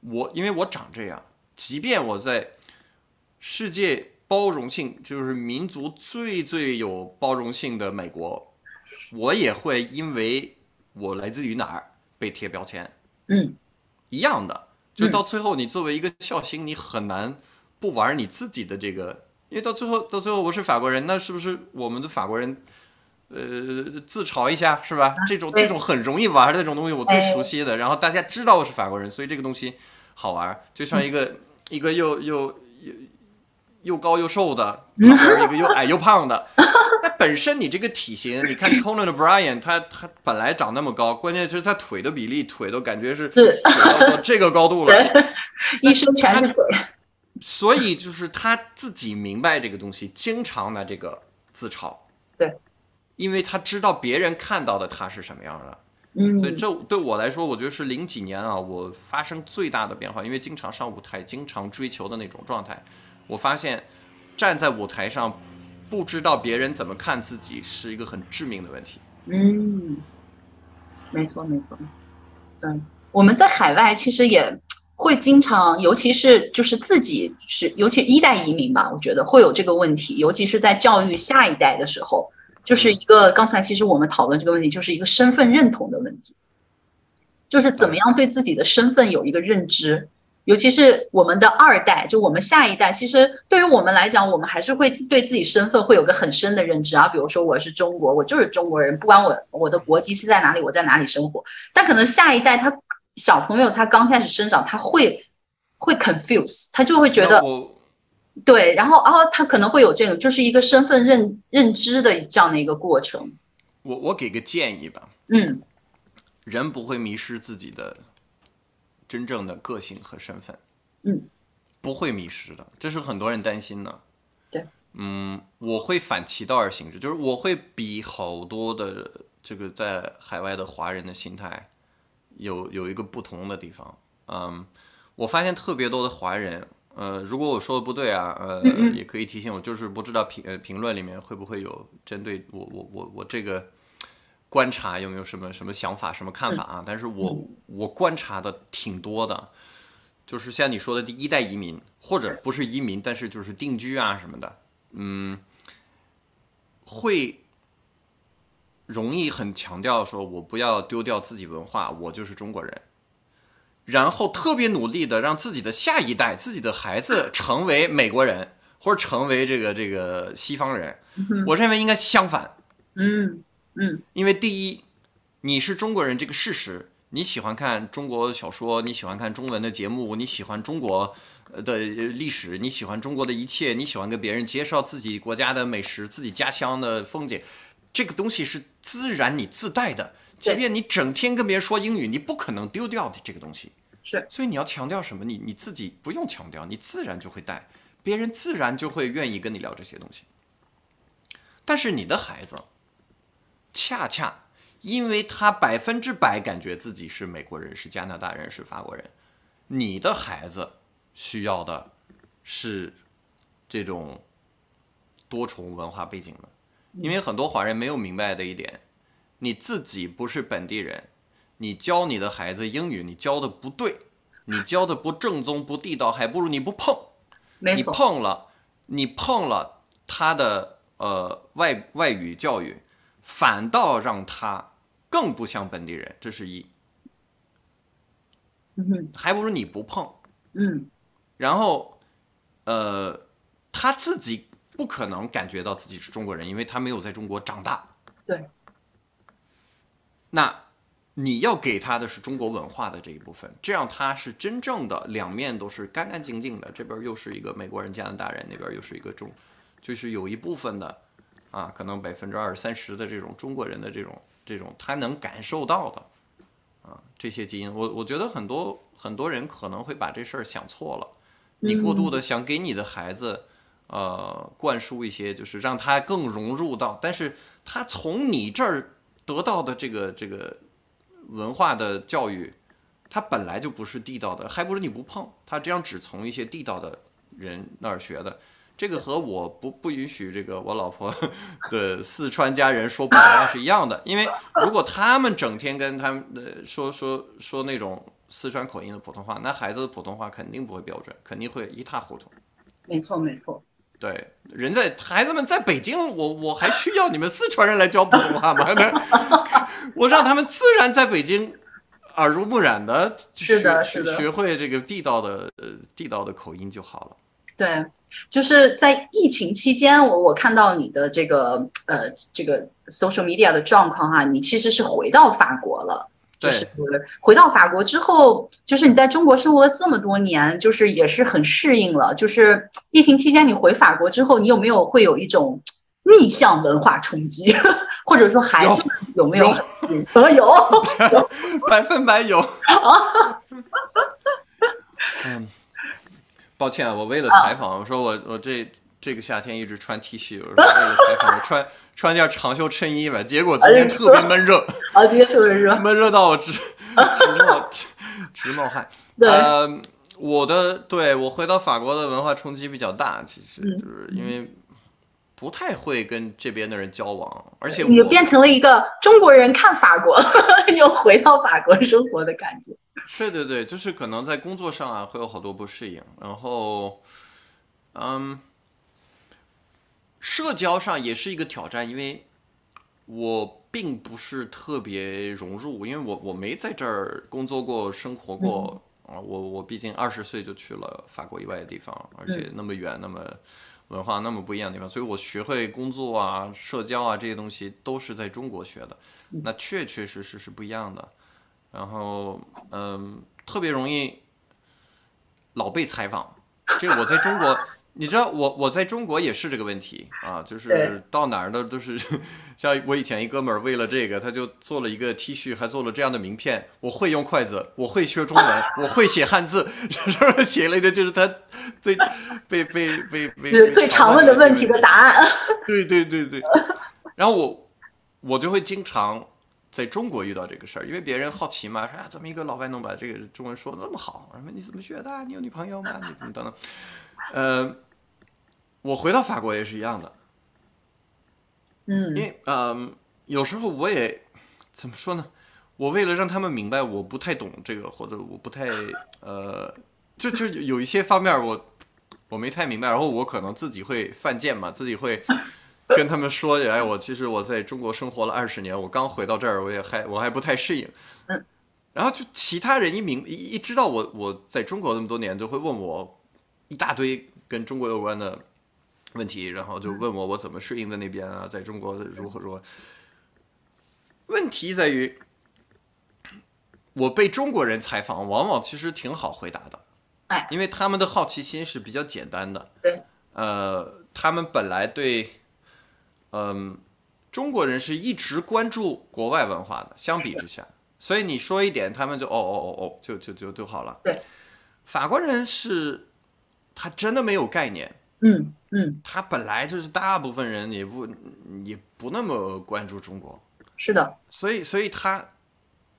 我因为我长这样，即便我在世界包容性就是民族最最有包容性的美国，我也会因为我来自于哪儿被贴标签，嗯，一样的，就到最后，你作为一个笑星，你很难不玩你自己的这个。因为到最后，到最后我是法国人，那是不是我们的法国人，呃，自嘲一下是吧？这种这种很容易玩的那种东西，我最熟悉的。然后大家知道我是法国人，所以这个东西好玩。就像一个一个又又又又高又瘦的，一个又矮又胖的。<laughs> 那本身你这个体型，你看 Conan 的 Brian，他他本来长那么高，关键就是他腿的比例，腿都感觉是到这个高度了，<laughs> 一身全是腿。所以就是他自己明白这个东西，经常拿这个自嘲。对，因为他知道别人看到的他是什么样的。嗯，所以这对我来说，我觉得是零几年啊，我发生最大的变化。因为经常上舞台，经常追求的那种状态，我发现站在舞台上，不知道别人怎么看自己，是一个很致命的问题。嗯，没错没错。对，我们在海外其实也。会经常，尤其是就是自己是，尤其一代移民吧，我觉得会有这个问题，尤其是在教育下一代的时候，就是一个刚才其实我们讨论这个问题，就是一个身份认同的问题，就是怎么样对自己的身份有一个认知，尤其是我们的二代，就我们下一代，其实对于我们来讲，我们还是会对自己身份会有个很深的认知啊，比如说我是中国，我就是中国人，不管我我的国籍是在哪里，我在哪里生活，但可能下一代他。小朋友他刚开始生长，他会会 confuse，他就会觉得，对，然后哦他可能会有这种，就是一个身份认认知的这样的一个过程。我我给个建议吧，嗯，人不会迷失自己的真正的个性和身份，嗯，不会迷失的，这是很多人担心的。对，嗯，我会反其道而行之，就是我会比好多的这个在海外的华人的心态。有有一个不同的地方，嗯，我发现特别多的华人，呃，如果我说的不对啊，呃，也可以提醒我，就是不知道评呃评论里面会不会有针对我我我我这个观察有没有什么什么想法什么看法啊？但是我我观察的挺多的，就是像你说的第一代移民，或者不是移民，但是就是定居啊什么的，嗯，会。容易很强调说，我不要丢掉自己文化，我就是中国人。然后特别努力的让自己的下一代、自己的孩子成为美国人，或者成为这个这个西方人。我认为应该相反。嗯嗯，因为第一，你是中国人这个事实，你喜欢看中国小说，你喜欢看中文的节目，你喜欢中国的历史，你喜欢中国的一切，你喜欢跟别人介绍自己国家的美食、自己家乡的风景，这个东西是自然你自带的。即便你整天跟别人说英语，你不可能丢掉的这个东西。是，所以你要强调什么？你你自己不用强调，你自然就会带，别人自然就会愿意跟你聊这些东西。但是你的孩子，恰恰因为他百分之百感觉自己是美国人、是加拿大人、是法国人，你的孩子需要的是这种多重文化背景的，因为很多华人没有明白的一点。你自己不是本地人，你教你的孩子英语，你教的不对，你教的不正宗、不地道，还不如你不碰。你碰了，你碰了他的呃外外语教育，反倒让他更不像本地人，这是一。嗯，还不如你不碰。嗯，然后，呃，他自己不可能感觉到自己是中国人，因为他没有在中国长大。对。那你要给他的是中国文化的这一部分，这样他是真正的两面都是干干净净的。这边又是一个美国人、加拿大人，那边又是一个中，就是有一部分的，啊，可能百分之二三十的这种中国人的这种这种他能感受到的，啊，这些基因，我我觉得很多很多人可能会把这事儿想错了，你过度的想给你的孩子，呃，灌输一些就是让他更融入到，但是他从你这儿。得到的这个这个文化的教育，他本来就不是地道的，还不如你不碰。他这样只从一些地道的人那儿学的，这个和我不不允许这个我老婆 <laughs> 的四川家人说普通话是一样的。因为如果他们整天跟他们的说说说那种四川口音的普通话，那孩子的普通话肯定不会标准，肯定会一塌糊涂。没错，没错。对，人在孩子们在北京，我我还需要你们四川人来教普通话吗？<laughs> 我让他们自然在北京耳濡目染的学学学会这个地道的呃地道的口音就好了。对，就是在疫情期间，我我看到你的这个呃这个 social media 的状况哈，你其实是回到法国了。就是回到法国之后，就是你在中国生活了这么多年，就是也是很适应了。就是疫情期间你回法国之后，你有没有会有一种逆向文化冲击，<laughs> 或者说孩子们有没有？<laughs> 有，有，<laughs> 百分百有。嗯，抱歉啊，我为了采访，我说我我这。这个夏天一直穿 T 恤，我说为了 <laughs> 采访，我穿穿件长袖衬衣吧。结果今天特别闷热，<laughs> 啊，今天特别热，闷热到我直 <laughs> 直冒直冒汗。呃，我的对我回到法国的文化冲击比较大，其实就是因为不太会跟这边的人交往，而且你变成了一个中国人看法国，<laughs> 又回到法国生活的感觉。对对对，就是可能在工作上啊会有好多不适应，然后嗯。社交上也是一个挑战，因为我并不是特别融入，因为我我没在这儿工作过、生活过啊。我我毕竟二十岁就去了法国以外的地方，而且那么远、那么文化那么不一样的地方，所以我学会工作啊、社交啊这些东西都是在中国学的，那确确实实是不一样的。然后嗯，特别容易老被采访，这我在中国。你知道我我在中国也是这个问题啊，就是到哪儿呢都是，<laughs> 像我以前一哥们儿为了这个，他就做了一个 T 恤，还做了这样的名片。我会用筷子，我会学中文，我会写汉字，然后写了一个就是他最被被被被最常问的问题的答案。<laughs> 对对对对，然后我我就会经常在中国遇到这个事儿，因为别人好奇嘛，说啊，怎么一个老外能把这个中文说的那么好？什么你怎么学的？你有女朋友吗？你怎么等等。呃，我回到法国也是一样的，嗯，因为嗯，有时候我也怎么说呢？我为了让他们明白我不太懂这个，或者我不太呃，就就有一些方面我我没太明白，然后我可能自己会犯贱嘛，自己会跟他们说，哎，我其实我在中国生活了二十年，我刚回到这儿，我也还我还不太适应，嗯，然后就其他人一明一知道我我在中国那么多年，就会问我。一大堆跟中国有关的问题，然后就问我我怎么适应的那边啊，在中国如何如何。问题在于，我被中国人采访，往往其实挺好回答的，哎，因为他们的好奇心是比较简单的，对，呃，他们本来对，嗯，中国人是一直关注国外文化的，相比之下，所以你说一点，他们就哦哦哦哦，就就就就好了。对，法国人是，他真的没有概念，嗯嗯，他本来就是大部分人也不也不那么关注中国，是的，所以所以他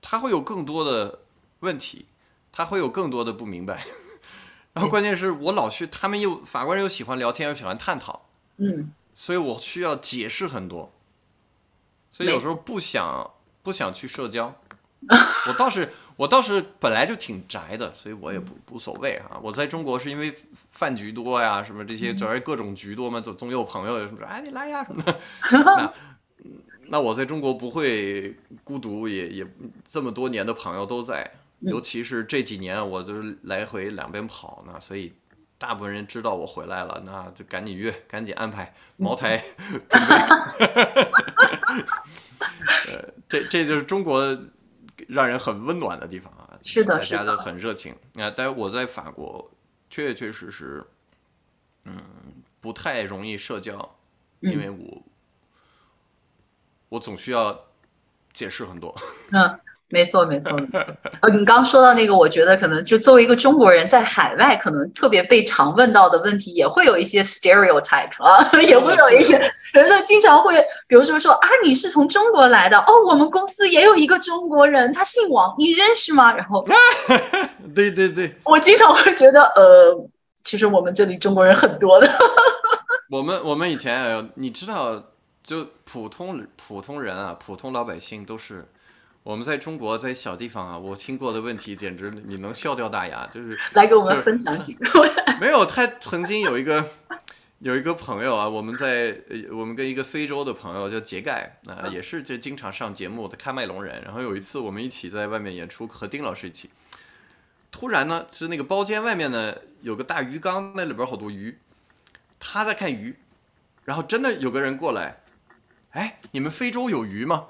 他会有更多的问题，他会有更多的不明白，<laughs> 然后关键是我老去，他们又法国人又喜欢聊天，又喜欢探讨，嗯。所以我需要解释很多，所以有时候不想不想去社交。<laughs> 我倒是我倒是本来就挺宅的，所以我也不无所谓啊。我在中国是因为饭局多呀，什么这些，主要是各种局多嘛，总总有朋友什么说，哎，你来呀什么 <laughs> 的。那那我在中国不会孤独，也也这么多年的朋友都在，尤其是这几年我就是来回两边跑呢，所以大部分人知道我回来了，那就赶紧约，赶紧安排茅台。<laughs> <laughs> 呃，这这就是中国让人很温暖的地方啊，是的是的大家都很热情啊。但是我在法国确确实实，嗯，不太容易社交，因为我、我总需要解释很多。<laughs> 嗯，没错没错。呃，你刚说到那个，我觉得可能就作为一个中国人在海外，可能特别被常问到的问题，也会有一些 stereotype 啊，<laughs> 也会有一些人呢经常会，比如说说啊，你是从中国来的哦，我们公司也有一个中国人，他姓王，你认识吗？然后 <laughs> 对对对，我经常会觉得，呃，其实我们这里中国人很多的。<laughs> 我们我们以前呃你知道，就普通普通人啊，普通老百姓都是。我们在中国，在小地方啊，我听过的问题简直你能笑掉大牙，就是来给我们分享几个。<laughs> 没有，他曾经有一个 <laughs> 有一个朋友啊，我们在呃我们跟一个非洲的朋友叫杰盖啊、也是就经常上节目的喀麦隆人。然后有一次我们一起在外面演出，和丁老师一起，突然呢是那个包间外面呢有个大鱼缸，那里边好多鱼，他在看鱼，然后真的有个人过来，哎，你们非洲有鱼吗？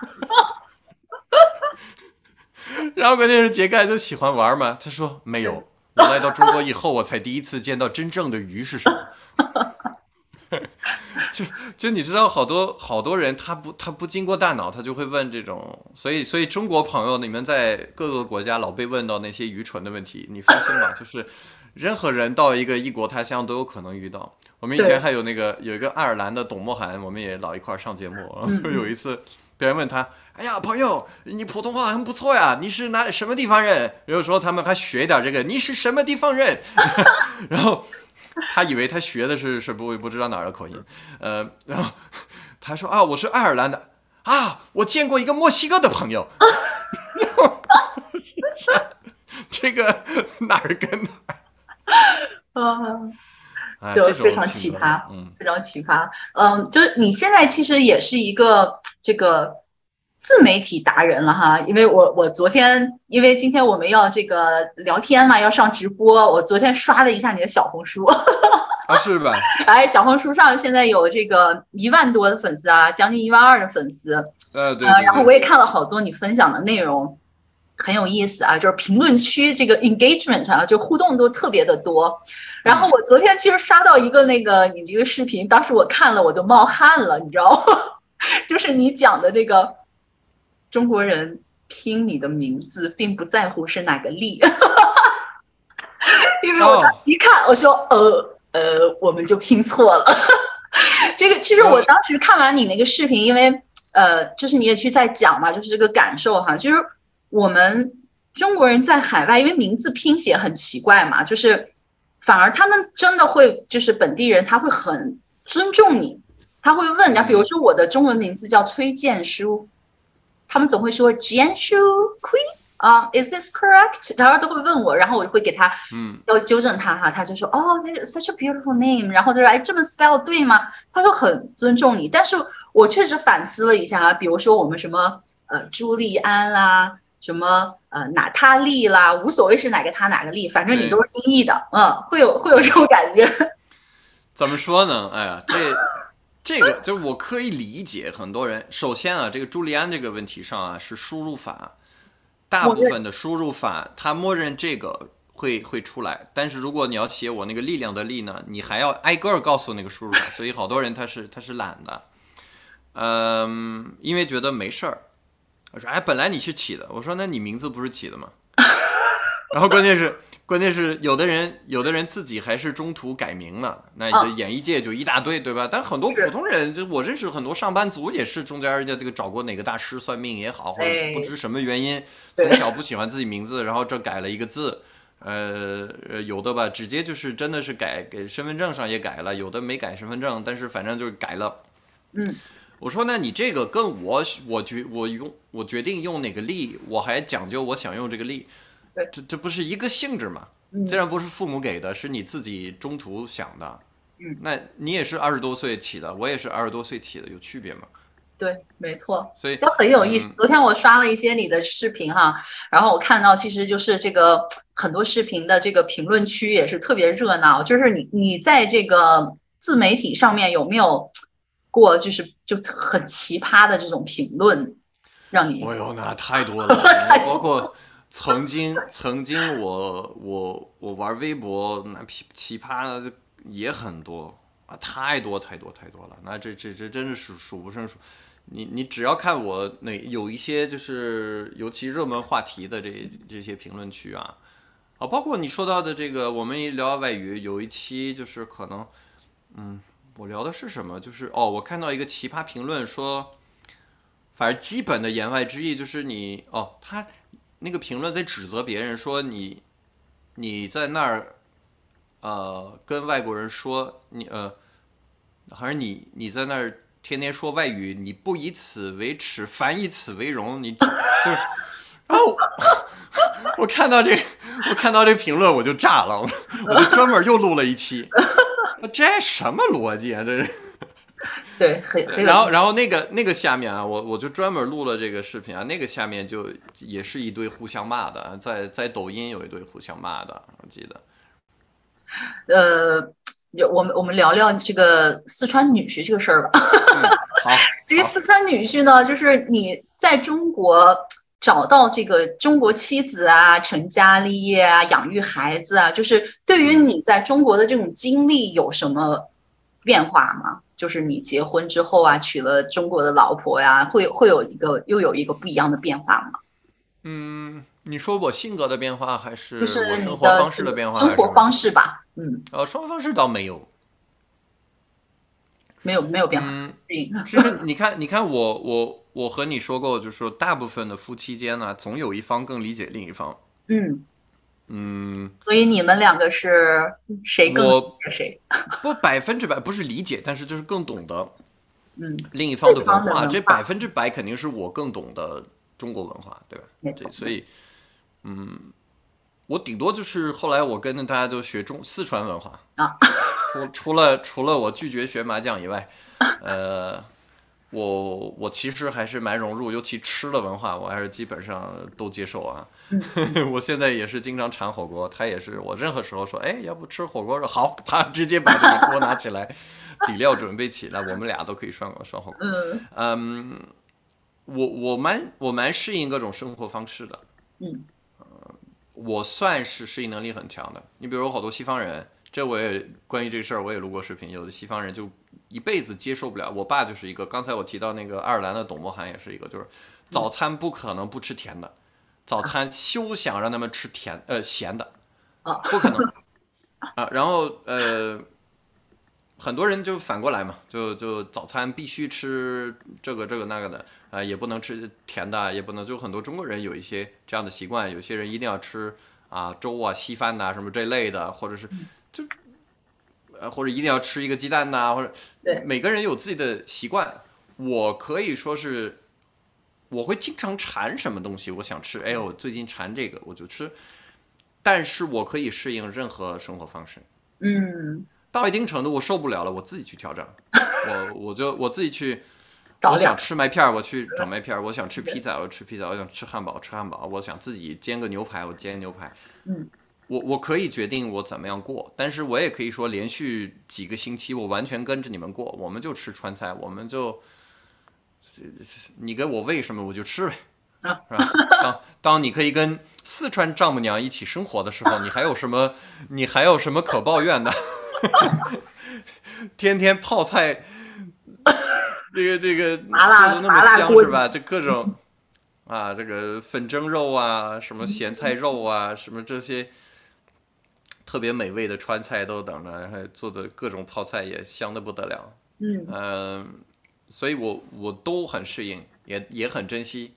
<laughs> 然后关键是杰盖就喜欢玩嘛，他说没有，我来到中国以后，我才第一次见到真正的鱼是什么。<laughs> 就就你知道，好多好多人他不他不经过大脑，他就会问这种，所以所以中国朋友，你们在各个国家老被问到那些愚蠢的问题，你放心吧，<laughs> 就是任何人到一个异国他乡都有可能遇到。我们以前还有那个有一个爱尔兰的董默涵，我们也老一块儿上节目，然后就有一次。别人问他：“哎呀，朋友，你普通话很不错呀，你是哪什么地方人？”有时候他们还学一点这个：“你是什么地方人？” <laughs> 然后他以为他学的是是不不知道哪儿的口音，呃，然后他说：“啊，我是爱尔兰的啊，我见过一个墨西哥的朋友。<laughs> ”这个哪儿跟哪儿？<laughs> 哎，就非常奇葩嗯，非常奇葩。嗯，就是你现在其实也是一个这个自媒体达人了哈，因为我我昨天因为今天我们要这个聊天嘛，要上直播，我昨天刷了一下你的小红书，<laughs> 啊，是吧？<laughs> 哎，小红书上现在有这个一万多的粉丝啊，将近一万二的粉丝，呃，对对呃，然后对我也看了好多你分享的内容，很有意思啊，就是评论区这个 engagement 啊，就互动都特别的多。然后我昨天其实刷到一个那个你这个视频，当时我看了我就冒汗了，你知道吗？<laughs> 就是你讲的这个中国人拼你的名字，并不在乎是哪个利，<laughs> 因为我当时一看，我说呃呃，我们就拼错了。<laughs> 这个其实我当时看完你那个视频，因为呃，就是你也去在讲嘛，就是这个感受哈。就是我们中国人在海外，因为名字拼写很奇怪嘛，就是反而他们真的会，就是本地人他会很尊重你，他会问，那比如说我的中文名字叫崔建书，他们总会说 Jian Shu Queen 啊、i s this correct？然后都会问我，然后我就会给他嗯，要纠正他哈，他就说哦，this is such a beautiful name，然后他说哎这么 spell 对吗？他就很尊重你，但是我确实反思了一下啊，比如说我们什么呃朱利安啦，什么呃娜塔莉啦，无所谓是哪个他哪个利，反正你都是音译的，嗯，会有会有这种感觉，<laughs> 怎么说呢？哎呀，这这个就是我可以理解很多人。首先啊，这个朱利安这个问题上啊是输入法，大部分的输入法它默认这个会会出来，但是如果你要写我那个力量的力呢，你还要挨个儿告诉那个输入法，所以好多人他是他是懒的，嗯，因为觉得没事儿。我说哎，本来你是起的，我说那你名字不是起的吗？<laughs> 然后关键是。关键是有的人，有的人自己还是中途改名了，那你的演艺界就一大堆，对吧？但很多普通人，就我认识很多上班族也是中间人家这个找过哪个大师算命也好，或者不知什么原因，从小不喜欢自己名字，然后这改了一个字，呃，有的吧，直接就是真的是改，给身份证上也改了，有的没改身份证，但是反正就是改了。嗯，我说那你这个跟我，我决我用我决定用哪个力，我还讲究我想用这个力。这这不是一个性质吗？虽然不是父母给的，是你自己中途想的。嗯，那你也是二十多岁起的，我也是二十多岁起的，有区别吗？对，没错。所以就很有意思。昨天我刷了一些你的视频哈，然后我看到其实就是这个很多视频的这个评论区也是特别热闹。就是你你在这个自媒体上面有没有过就是就很奇葩的这种评论，让你？哎呦，那太多了，<laughs> 包括。曾经，曾经我我我玩微博，那奇奇葩的也很多啊，太多太多太多了。那这这这真是数数不胜数。你你只要看我那有一些就是尤其热门话题的这这些评论区啊，啊，包括你说到的这个，我们一聊外语，有一期就是可能，嗯，我聊的是什么？就是哦，我看到一个奇葩评论说，反正基本的言外之意就是你哦，他。那个评论在指责别人说你，你在那儿，呃，跟外国人说你呃，还是你你在那儿天天说外语，你不以此为耻，反以此为荣，你就是，然后我看到这我看到这评论我就炸了，我就专门又录了一期，这什么逻辑啊，这是。<laughs> 对，然后然后那个那个下面啊，我我就专门录了这个视频啊，那个下面就也是一堆互相骂的，在在抖音有一堆互相骂的，我记得。呃，有我们我们聊聊这个四川女婿这个事儿吧。好，<laughs> 这个四川女婿呢，就是你在中国找到这个中国妻子啊，成家立业啊，养育孩子啊，就是对于你在中国的这种经历有什么变化吗？就是你结婚之后啊，娶了中国的老婆呀，会会有一个又有一个不一样的变化吗？嗯，你说我性格的变化还是就是生活方式的变化？生活方式吧，嗯，呃，生活方式倒没有，没有没有变化。嗯，你看，你看我我我和你说过，就是说大部分的夫妻间呢，总有一方更理解另一方。嗯。嗯，所以你们两个是谁更谁？<laughs> 不百分之百不是理解，但是就是更懂得，嗯，另一方的文化。这百分之百肯定是我更懂得中国文化，对吧？对，所以，嗯，我顶多就是后来我跟着大家都学中四川文化啊，除除了除了我拒绝学麻将以外，呃。我我其实还是蛮融入，尤其吃的文化，我还是基本上都接受啊。<laughs> 我现在也是经常馋火锅，他也是我任何时候说，哎，要不吃火锅？好，他直接把这个锅拿起来，底料准备起来，我们俩都可以涮涮火锅。嗯，我我蛮我蛮适应各种生活方式的。嗯，我算是适应能力很强的。你比如好多西方人，这我也关于这事儿我也录过视频，有的西方人就。一辈子接受不了。我爸就是一个，刚才我提到那个爱尔兰的董博涵也是一个，就是早餐不可能不吃甜的，早餐休想让他们吃甜呃咸的，啊，不可能啊。然后呃，很多人就反过来嘛，就就早餐必须吃这个这个那个的啊，也不能吃甜的，也不能就很多中国人有一些这样的习惯，有些人一定要吃啊粥啊稀饭呐什么这类的，或者是就。呃，或者一定要吃一个鸡蛋呐，或者对每个人有自己的习惯。我可以说是，我会经常馋什么东西，我想吃，哎，我最近馋这个，我就吃。但是我可以适应任何生活方式。嗯，到一定程度我受不了了，我自己去调整。<laughs> 我我就我自己去，我想吃麦片儿，我去找麦片儿；我想吃披萨，我吃披萨；我想吃汉堡，吃汉堡；我想自己煎个牛排，我煎牛排。嗯。我我可以决定我怎么样过，但是我也可以说连续几个星期我完全跟着你们过，我们就吃川菜，我们就，你给我喂什么我就吃呗，啊是吧？当当你可以跟四川丈母娘一起生活的时候，你还有什么你还有什么可抱怨的？<laughs> 天天泡菜，这个这个麻辣那么香是吧？这各种 <laughs> 啊，这个粉蒸肉啊，什么咸菜肉啊，什么这些特别美味的川菜都等着，还做的各种泡菜也香的不得了。嗯呃、所以我我都很适应，也也很珍惜。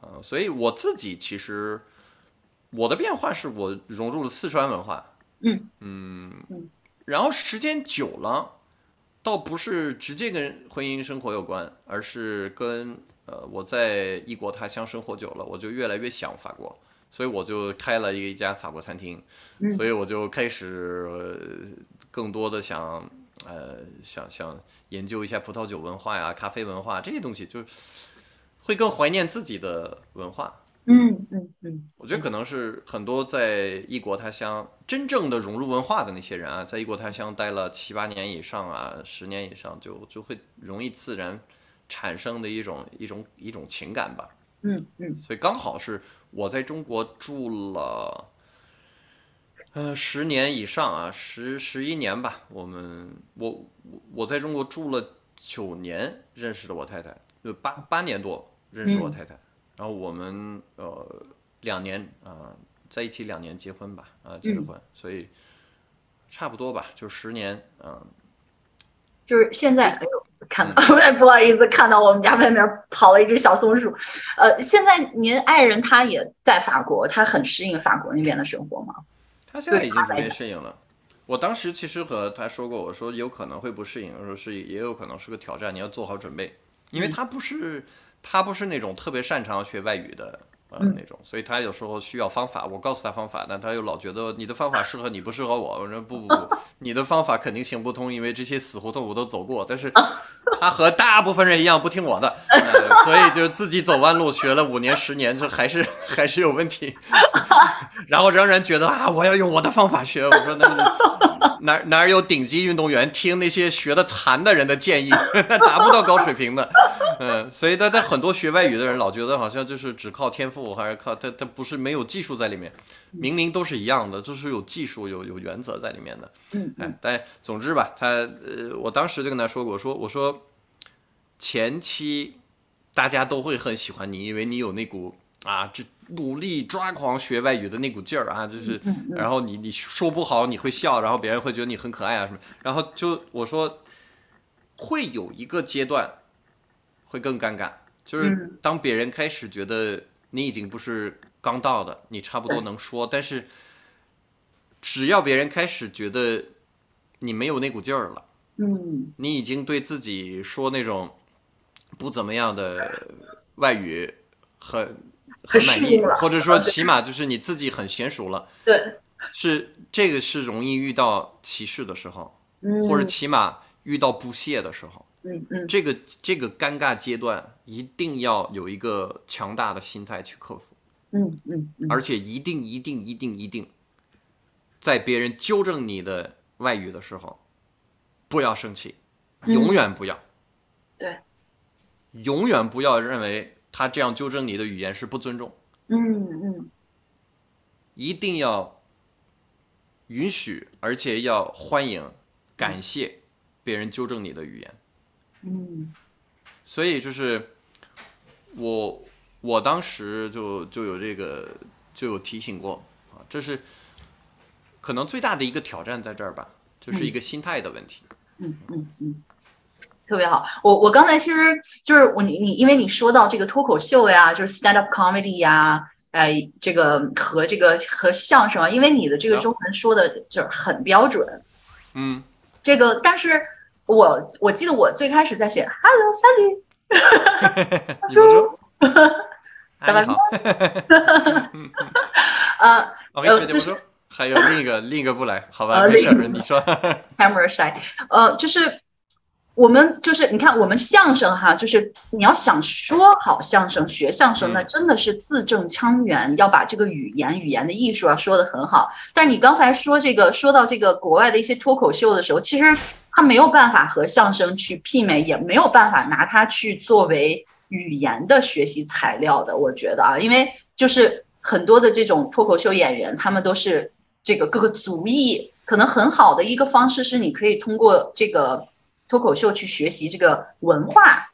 啊、所以我自己其实我的变化是我融入了四川文化。嗯嗯嗯然后时间久了，倒不是直接跟婚姻生活有关，而是跟呃我在异国他乡生活久了，我就越来越想法国，所以我就开了一家法国餐厅，嗯所以我就开始、呃、更多的想呃想想研究一下葡萄酒文化呀、咖啡文化这些东西，就是会更怀念自己的文化。嗯嗯嗯我觉得可能是很多在异国他乡真正的融入文化的那些人啊，在异国他乡待了七八年以上啊，十年以上，就就会容易自然产生的一种一种一种情感吧。嗯嗯所以刚好是我在中国住了，呃，十年以上啊，十十一年吧。我们我我我在中国住了九年，认识的我太太，就八八年多认识我太太，然后我们呃两年啊、在一起两年结婚吧，啊、结的婚，所以差不多吧，就十年，嗯、就是现在，看到，<laughs> 不好意思，看到我们家外面跑了一只小松鼠。呃，现在您爱人他也在法国，他很适应法国那边的生活吗？他现在已经逐渐适应了。我当时其实和他说过，我说有可能会不适应，我说是也有可能是个挑战，你要做好准备，因为他不是他不是那种特别擅长学外语的呃嗯那种，所以他有时候需要方法，我告诉他方法，但他又老觉得你的方法适合你，不适合我。我说不不不，你的方法肯定行不通，因为这些死胡同我都走过，但是他和大部分人一样不听我的，<laughs> 呃、所以就是自己走弯路，学了五年十年，这还是还是有问题。<laughs> 然后仍然觉得啊，我要用我的方法学。我说那哪哪儿有顶级运动员听那些学的残的人的建议，<laughs> 那达不到高水平的。嗯，所以他他很多学外语的人老觉得好像就是只靠天赋，还是靠他他不是没有技术在里面，明明都是一样的，就是有技术有有原则在里面的。嗯哎，但总之吧，他呃，我当时就跟他说过，我说我说前期大家都会很喜欢你，因为你有那股啊，这努力抓狂学外语的那股劲儿啊，就是，然后你你说不好你会笑，然后别人会觉得你很可爱啊什么，然后就我说会有一个阶段会更尴尬，就是嗯。当别人开始觉得你已经不是刚到的，你差不多能说，但是只要别人开始觉得你没有那股劲儿了。嗯。你已经对自己说那种不怎么样的外语很很很满意或者说起码就是你自己很娴熟了，对，是这个是容易遇到歧视的时候，嗯。或者起码遇到不屑的时候，嗯嗯。这个这个尴尬阶段一定要有一个强大的心态去克服，嗯嗯嗯。而且一定一定一定一定，在别人纠正你的外语的时候，不要生气，嗯。永远不要。对，永远不要认为他这样纠正你的语言是不尊重，嗯嗯一定要允许，而且要欢迎、感谢别人纠正你的语言。嗯所以就是我，我当时就就有这个就有提醒过啊，这是可能最大的一个挑战在这儿吧，就是一个心态的问题。嗯嗯嗯，特别好。我我刚才其实就是我你你，因为你说到这个脱口秀呀，就是 stand up comedy 呀，呃，这个和这个和相声啊，因为你的这个啊中文说的就是很标准。嗯，这个，但是我我记得我最开始在写 hello Sally，<laughs> 你说说，<laughs> 萨瓦哎，你好。<laughs> 呃 OK，呃就是这不说，还有另一个另一个不来，好吧，呃没事你说。camera shy，呃，就是我们就是你看，我们相声哈，就是你要想说好相声、学相声，那真的是字正腔圆，要把这个语言、语言的艺术啊说得很好。但是你刚才说这个，说到这个国外的一些脱口秀的时候，其实它没有办法和相声去媲美，也没有办法拿它去作为语言的学习材料的。我觉得啊，因为就是很多的这种脱口秀演员，他们都是这个各个族裔，可能很好的一个方式是，你可以通过这个。脱口秀去学习这个文化，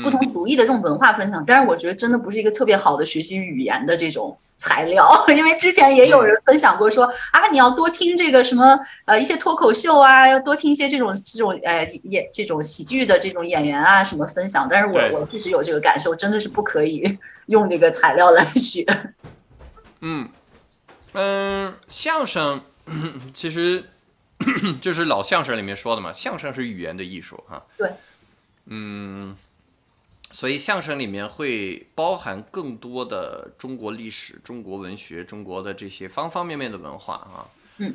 不同族裔的这种文化分享，但是我觉得真的不是一个特别好的学习语言的这种材料，<laughs> 因为之前也有人分享过说啊，你要多听这个什么呃一些脱口秀啊，要多听一些这种这种呃演这种喜剧的这种演员啊什么分享，但是我我确实有这个感受，真的是不可以 <laughs> 用这个材料来学。嗯。嗯，相声 <clears throat> 其实。<clears throat> 就是老相声里面说的嘛，相声是语言的艺术啊。对，嗯，所以相声里面会包含更多的中国历史、中国文学、中国的这些方方面面的文化啊。嗯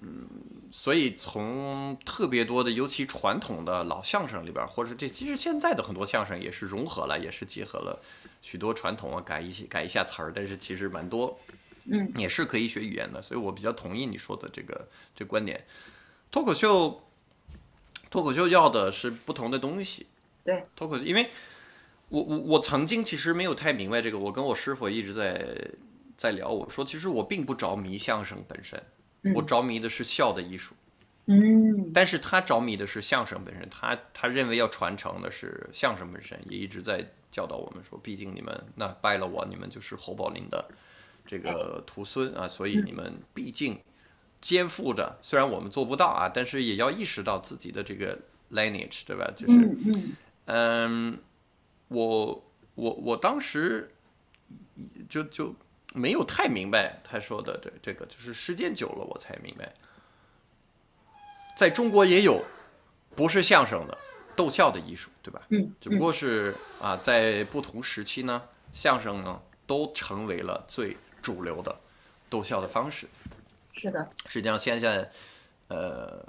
嗯，所以从特别多的，尤其传统的老相声里边，或者这其实现在的很多相声也是融合了，也是结合了许多传统啊，改一些改一下词儿，但是其实蛮多。嗯，也是可以学语言的，所以我比较同意你说的这个这观点。脱口秀，脱口秀要的是不同的东西。对，脱口秀，因为我我我曾经其实没有太明白这个，我跟我师傅一直在在聊，我说其实我并不着迷相声本身，我着迷的是笑的艺术。嗯，但是他着迷的是相声本身，他他认为要传承的是相声本身，也一直在教导我们说，毕竟你们那拜了我，你们就是侯宝林的。这个徒孙啊，所以你们毕竟肩负着，虽然我们做不到啊，但是也要意识到自己的这个 lineage，对吧？就是，嗯，我我我当时就就没有太明白他说的这这个，就是时间久了我才明白，在中国也有不是相声的逗笑的艺术，对吧？嗯，只不过是啊，在不同时期呢，相声呢都成为了最。主流的逗笑的方式，是的。实际上，现在，呃，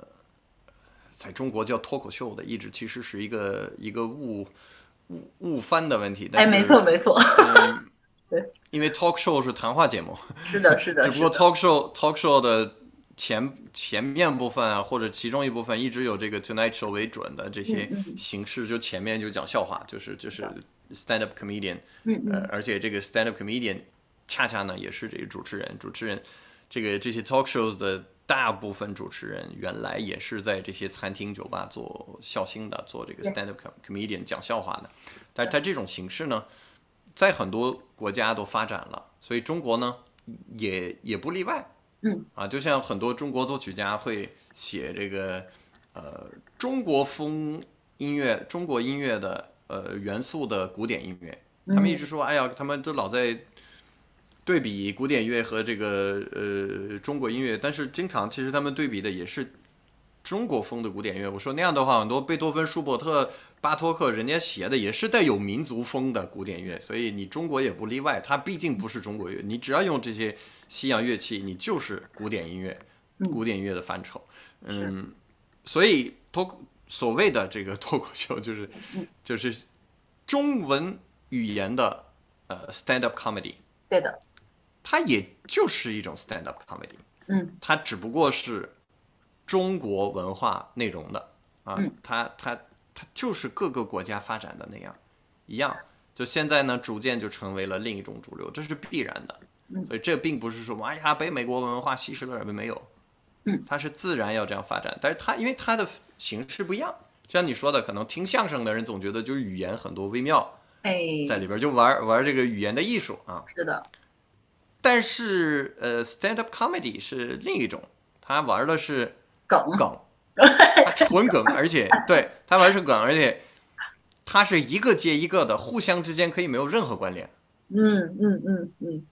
在中国叫脱口秀的，一直其实是一个一个误误误翻的问题。哎，没错，没错。<laughs> 对，因为 talk show 是谈话节目。是的，<laughs> 是的。只不过 talk show talk show 的前前面部分啊，或者其中一部分，一直有这个 tonight show 为准的这些形式，就前面就讲笑话，就是就是 stand up comedian。嗯嗯。呃，而且这个 stand up comedian。恰恰呢，也是这个主持人，主持人，这个这些 talk shows 的大部分主持人，原来也是在这些餐厅、酒吧做笑星的，做这个 stand up comedian 讲笑话的。但是它这种形式呢，在很多国家都发展了，所以中国呢，也也不例外。嗯，啊，就像很多中国作曲家会写这个，呃，中国风音乐、中国音乐的呃元素的古典音乐，他们一直说，哎呀，他们都老在。对比古典乐和这个呃中国音乐，但是经常其实他们对比的也是中国风的古典乐。我说那样的话，很多贝多芬、舒伯特、巴托克，人家写的也是带有民族风的古典乐，所以你中国也不例外。它毕竟不是中国乐，你只要用这些西洋乐器，你就是古典音乐，古典音乐的范畴。嗯，所以脱所谓的这个脱口秀，就是就是中文语言的呃 stand up comedy。对的。它也就是一种 stand up comedy，嗯，它只不过是中国文化内容的啊，它它它就是各个国家发展的那样一样，就现在呢，逐渐就成为了另一种主流，这是必然的，所以这并不是说哎呀，被美国文化稀释了没有，嗯，它是自然要这样发展，但是它因为它的形式不一样，像你说的，可能听相声的人总觉得就是语言很多微妙，哎，在里边就玩玩这个语言的艺术啊，是的。但是，呃，stand up comedy 是另一种，他玩的是梗梗，纯梗，而且对他玩是梗，而且他是一个接一个的，互相之间可以没有任何关联。嗯嗯嗯嗯。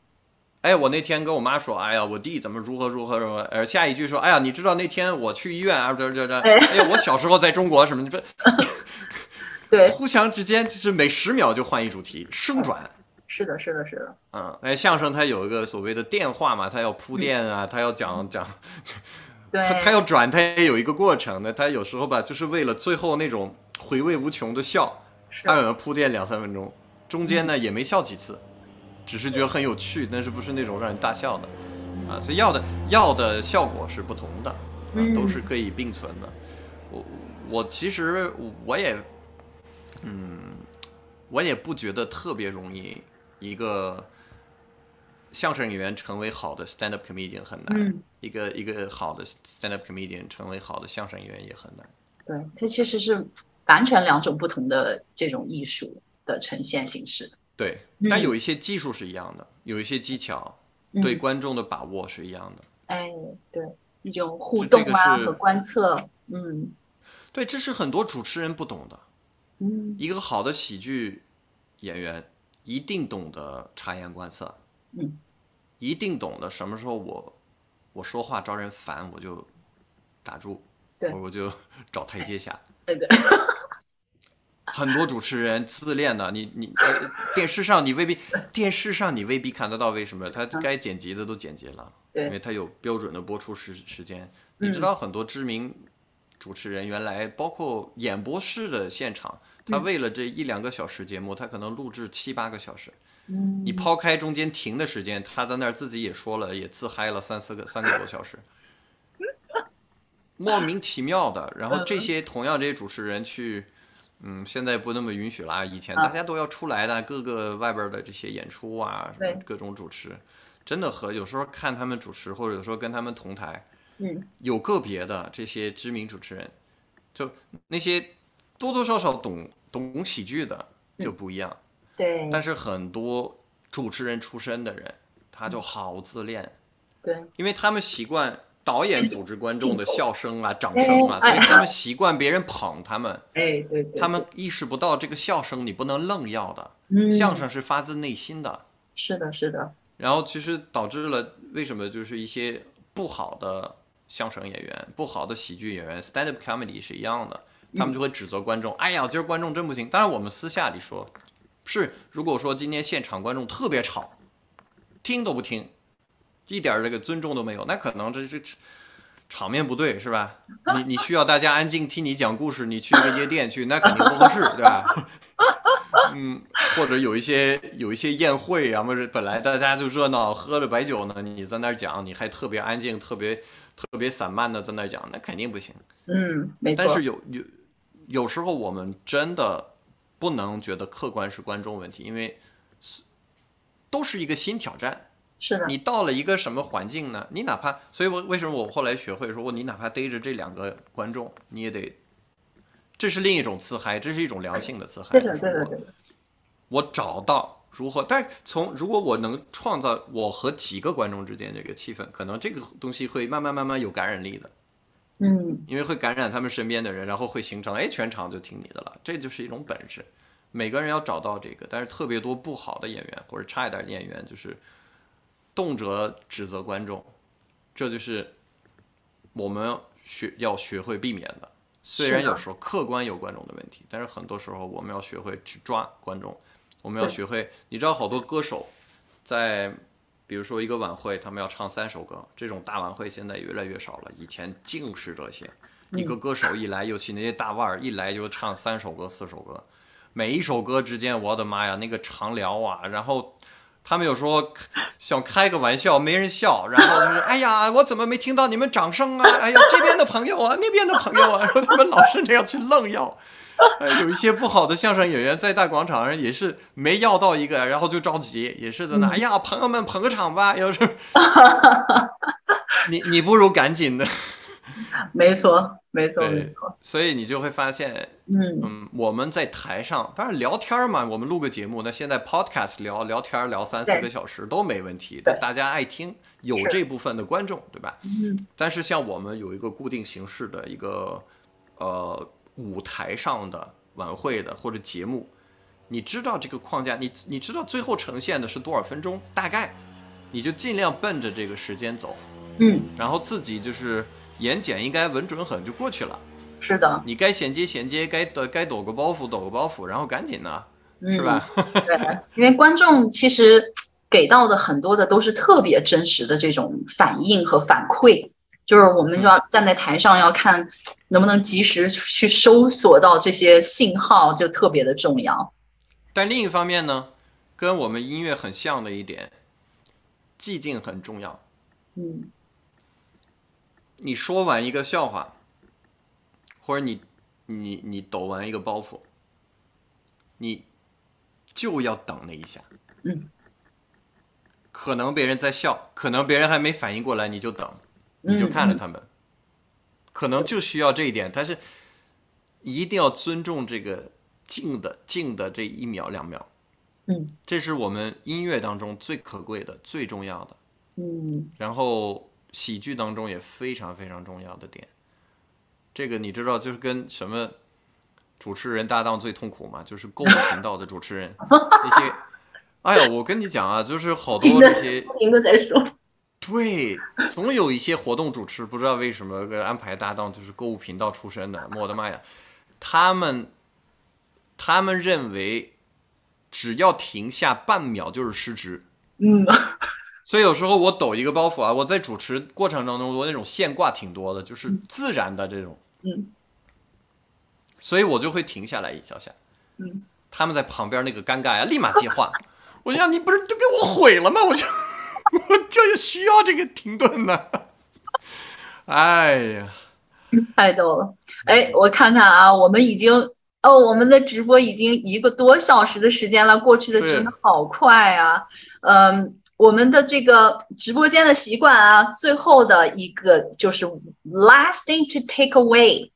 哎，我那天跟我妈说，哎呀，我弟怎么如何如何什么，呃，下一句说，哎呀，你知道那天我去医院啊，这这这，哎呀，我小时候在中国什么，你说，<laughs> 对，互相之间就是每十秒就换一主题，生转。是的，是的，是的。嗯，哎，相声它有一个所谓的电话嘛，它要铺垫啊，它要讲讲，<laughs> 对，他他要转，他也有一个过程的。他有时候吧，就是为了最后那种回味无穷的笑，他可能铺垫两三分钟，中间呢也没笑几次，只是觉得很有趣，但是不是那种让人大笑的啊。所以要的要的效果是不同的，啊，都是可以并存的。我我其实我也，嗯，我也不觉得特别容易一个。相声演员成为好的 stand up comedian 很难，一个一个好的 stand up comedian 成为好的相声演员也很难。对，它其实是完全两种不同的这种艺术的呈现形式。对，但有一些技术是一样的，有一些技巧，对观众的把握是一样的。哎，对，一种互动啊和观测，嗯，对，这是很多主持人不懂的。嗯，一个好的喜剧演员一定懂得察言观色。嗯，一定懂得什么时候我我说话招人烦，我就打住，对，我就找台阶下。对的，<laughs> 很多主持人自恋的，你你电视上你未必电视上你未必看得到，为什么？他该剪辑的都剪辑了，因为他有标准的播出时时间。你知道很多知名主持人原来包括演播室的现场，他为了这一两个小时节目，他可能录制七八个小时。你抛开中间停的时间，他在那儿自己也说了，也自嗨了三四个三个多小时，<laughs> 莫名其妙的。然后这些同样这些主持人去，嗯，现在不那么允许啦。以前大家都要出来的，各个外边的这些演出啊，各种主持，真的和有时候看他们主持，或者有时候跟他们同台，嗯，有个别的这些知名主持人，就那些多多少少懂懂喜剧的就不一样。对，但是很多主持人出身的人，他就好自恋。对，因为他们习惯导演组织观众的笑声啊、掌声啊，<laughs> 所以他们习惯别人捧他们。哎，对对。他们意识不到这个笑声你不能愣要的，相声是发自内心的。是的，是的。然后其实导致了为什么就是一些不好的相声演员、不好的喜剧演员，stand up comedy 是一样的，他们就会指责观众：“哎呀，今儿观众真不行。”当然，我们私下里说。是，如果说今天现场观众特别吵，听都不听，一点这个尊重都没有，那可能这这场面不对，是吧？<laughs> 你你需要大家安静听你讲故事，你去个夜店去，那肯定不合适，对吧？嗯，或者有一些有一些宴会啊，或者本来大家就热闹，喝着白酒呢，你在那儿讲，你还特别安静，特别特别散漫的在那儿讲，那肯定不行。嗯，没错。但是有有有时候我们真的。不能觉得客观是观众问题，因为是都是一个新挑战。是的，你到了一个什么环境呢？你哪怕，所以我为什么我后来学会说，我你哪怕逮着这两个观众，你也得，这是另一种自嗨，这是一种良性的自嗨。对的，对的，对的。我找到如何，但是从如果我能创造我和几个观众之间这个气氛，可能这个东西会慢慢慢慢有感染力的。嗯，因为会感染他们身边的人，然后会形成哎，全场就听你的了，这就是一种本事。每个人要找到这个，但是特别多不好的演员或者差一点的演员，就是动辄指责观众，这就是我们学要学会避免的。虽然有时候客观有观众的问题，但是很多时候我们要学会去抓观众，我们要学会，你知道好多歌手在。比如说一个晚会，他们要唱三首歌，这种大晚会现在越来越少了。以前尽是这些，一个歌手一来，尤其那些大腕儿一来就唱三首歌、四首歌，每一首歌之间，我的妈呀，那个长聊啊！然后他们有时候想开个玩笑，没人笑，然后就是哎呀，我怎么没听到你们掌声啊？哎呀，这边的朋友啊，那边的朋友啊，然后他们老是这样去愣要。有一些不好的相声演员在大广场上也是没要到一个，然后就着急，也是在那，哎呀，朋友们捧个场吧，要是，<laughs> 你你不如赶紧的，没错，没错，没错，所以你就会发现，嗯嗯，我们在台上当然聊天嘛，我们录个节目，那现在 podcast 聊聊天聊三四个小时都没问题，大家爱听，有这部分的观众，对吧？嗯，但是像我们有一个固定形式的一个，呃。舞台上的晚会的或者节目，你知道这个框架，你你知道最后呈现的是多少分钟？大概，你就尽量奔着这个时间走，嗯，然后自己就是演讲应该稳准狠就过去了。是的，你该衔接衔接，该的该抖个包袱抖个包袱，然后赶紧的，是吧？对，因为观众其实给到的很多的都是特别真实的这种反应和反馈。就是我们就要站在台上，要看能不能及时去搜索到这些信号，就特别的重要。但另一方面呢，跟我们音乐很像的一点，寂静很重要。嗯你说完一个笑话，或者你你你抖完一个包袱，你就要等那一下。嗯，可能别人在笑，可能别人还没反应过来，你就等，你就看着他们。可能就需要这一点，但是一定要尊重这个静的静的这一秒两秒。嗯这是我们音乐当中最可贵的、最重要的。嗯然后喜剧当中也非常非常重要的点，这个你知道，就是跟什么主持人搭档最痛苦吗？就是购物 <laughs> 频道的主持人那些，哎呀，我跟你讲啊，就是好多那些不停的在说，对，总有一些活动主持不知道为什么给安排搭档就是购物频道出身的，我的妈呀，他们他们认为只要停下半秒就是失职。嗯 <laughs> 所以有时候我抖一个包袱啊，我在主持过程当中，我那种现挂挺多的，就是自然的这种，嗯所以我就会停下来一小下。嗯，他们在旁边那个尴尬呀，立马接话。<laughs> 我想你不是就给我毁了吗？我就 <laughs> 我就需要这个停顿呢。哎呀，太逗了。哎，我看看啊，我们已经哦，我们的直播已经一个多小时的时间了，过去的真的好快啊。嗯，我们的这个直播间的习惯啊，最后的一个就是 last thing to take away。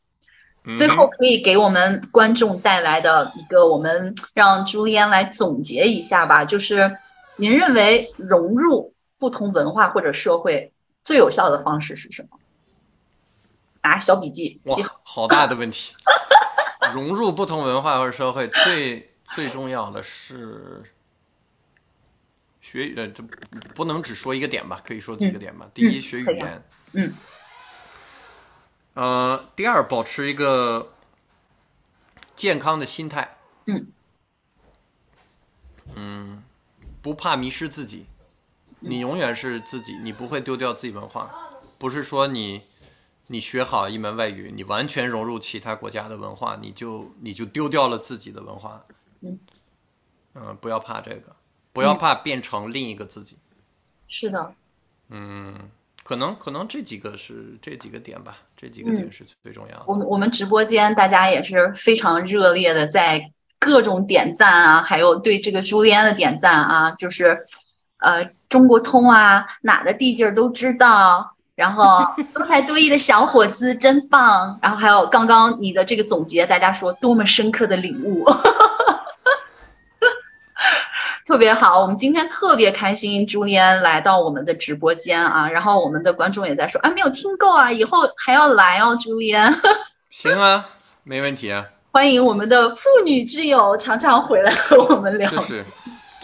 嗯最后可以给我们观众带来的一个，我们让朱丽安来总结一下吧。就是您认为融入不同文化或者社会最有效的方式是什么？拿小笔记记好。好大的问题。<laughs> 融入不同文化或者社会，最最重要的是学呃，这不能只说一个点吧，可以说几个点吧。第一，学语言。嗯。呃，第二，保持一个健康的心态。嗯。嗯，不怕迷失自己，你永远是自己，你不会丢掉自己文化。不是说你你学好一门外语，你完全融入其他国家的文化，你就你就丢掉了自己的文化。嗯嗯，不要怕这个，不要怕变成另一个自己。是的，嗯，可能可能这几个是这几个点吧，这几个点是最重要的。我们我们直播间大家也是非常热烈的，在各种点赞啊，还有对这个朱莉安的点赞啊，就是呃中国通啊，哪的地界儿都知道。然后 <laughs> 多才多艺的小伙子真棒，然后还有刚刚你的这个总结，大家说多么深刻的领悟，<laughs> 特别好。我们今天特别开心，朱丽安来到我们的直播间啊，然后我们的观众也在说，啊没有听够啊，以后还要来哦，朱丽安。行啊，没问题啊，欢迎我们的妇女之友常常回来和我们聊。就是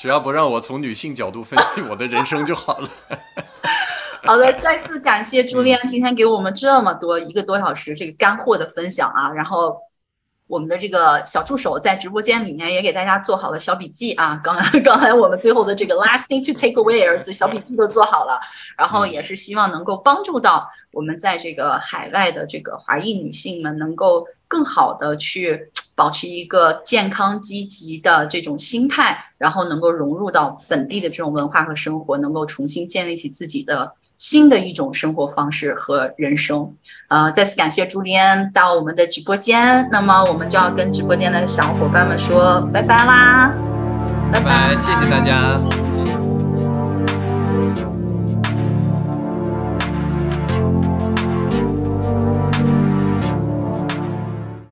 只要不让我从女性角度分析我的人生就好了。<laughs> 好的，再次感谢朱丽安今天给我们这么多一个多小时这个干货的分享啊，然后。我们的这个小助手在直播间里面也给大家做好了小笔记啊，刚才刚才我们最后的这个 last thing to take away，这小笔记都做好了，然后也是希望能够帮助到我们在这个海外的这个华裔女性们，能够更好的去保持一个健康积极的这种心态，然后能够融入到本地的这种文化和生活，能够重新建立起自己的新的一种生活方式和人生。呃，再次感谢朱丽安到我们的直播间，那么我们就要跟直播间的小伙伴们说拜拜啦，拜拜，谢谢大家。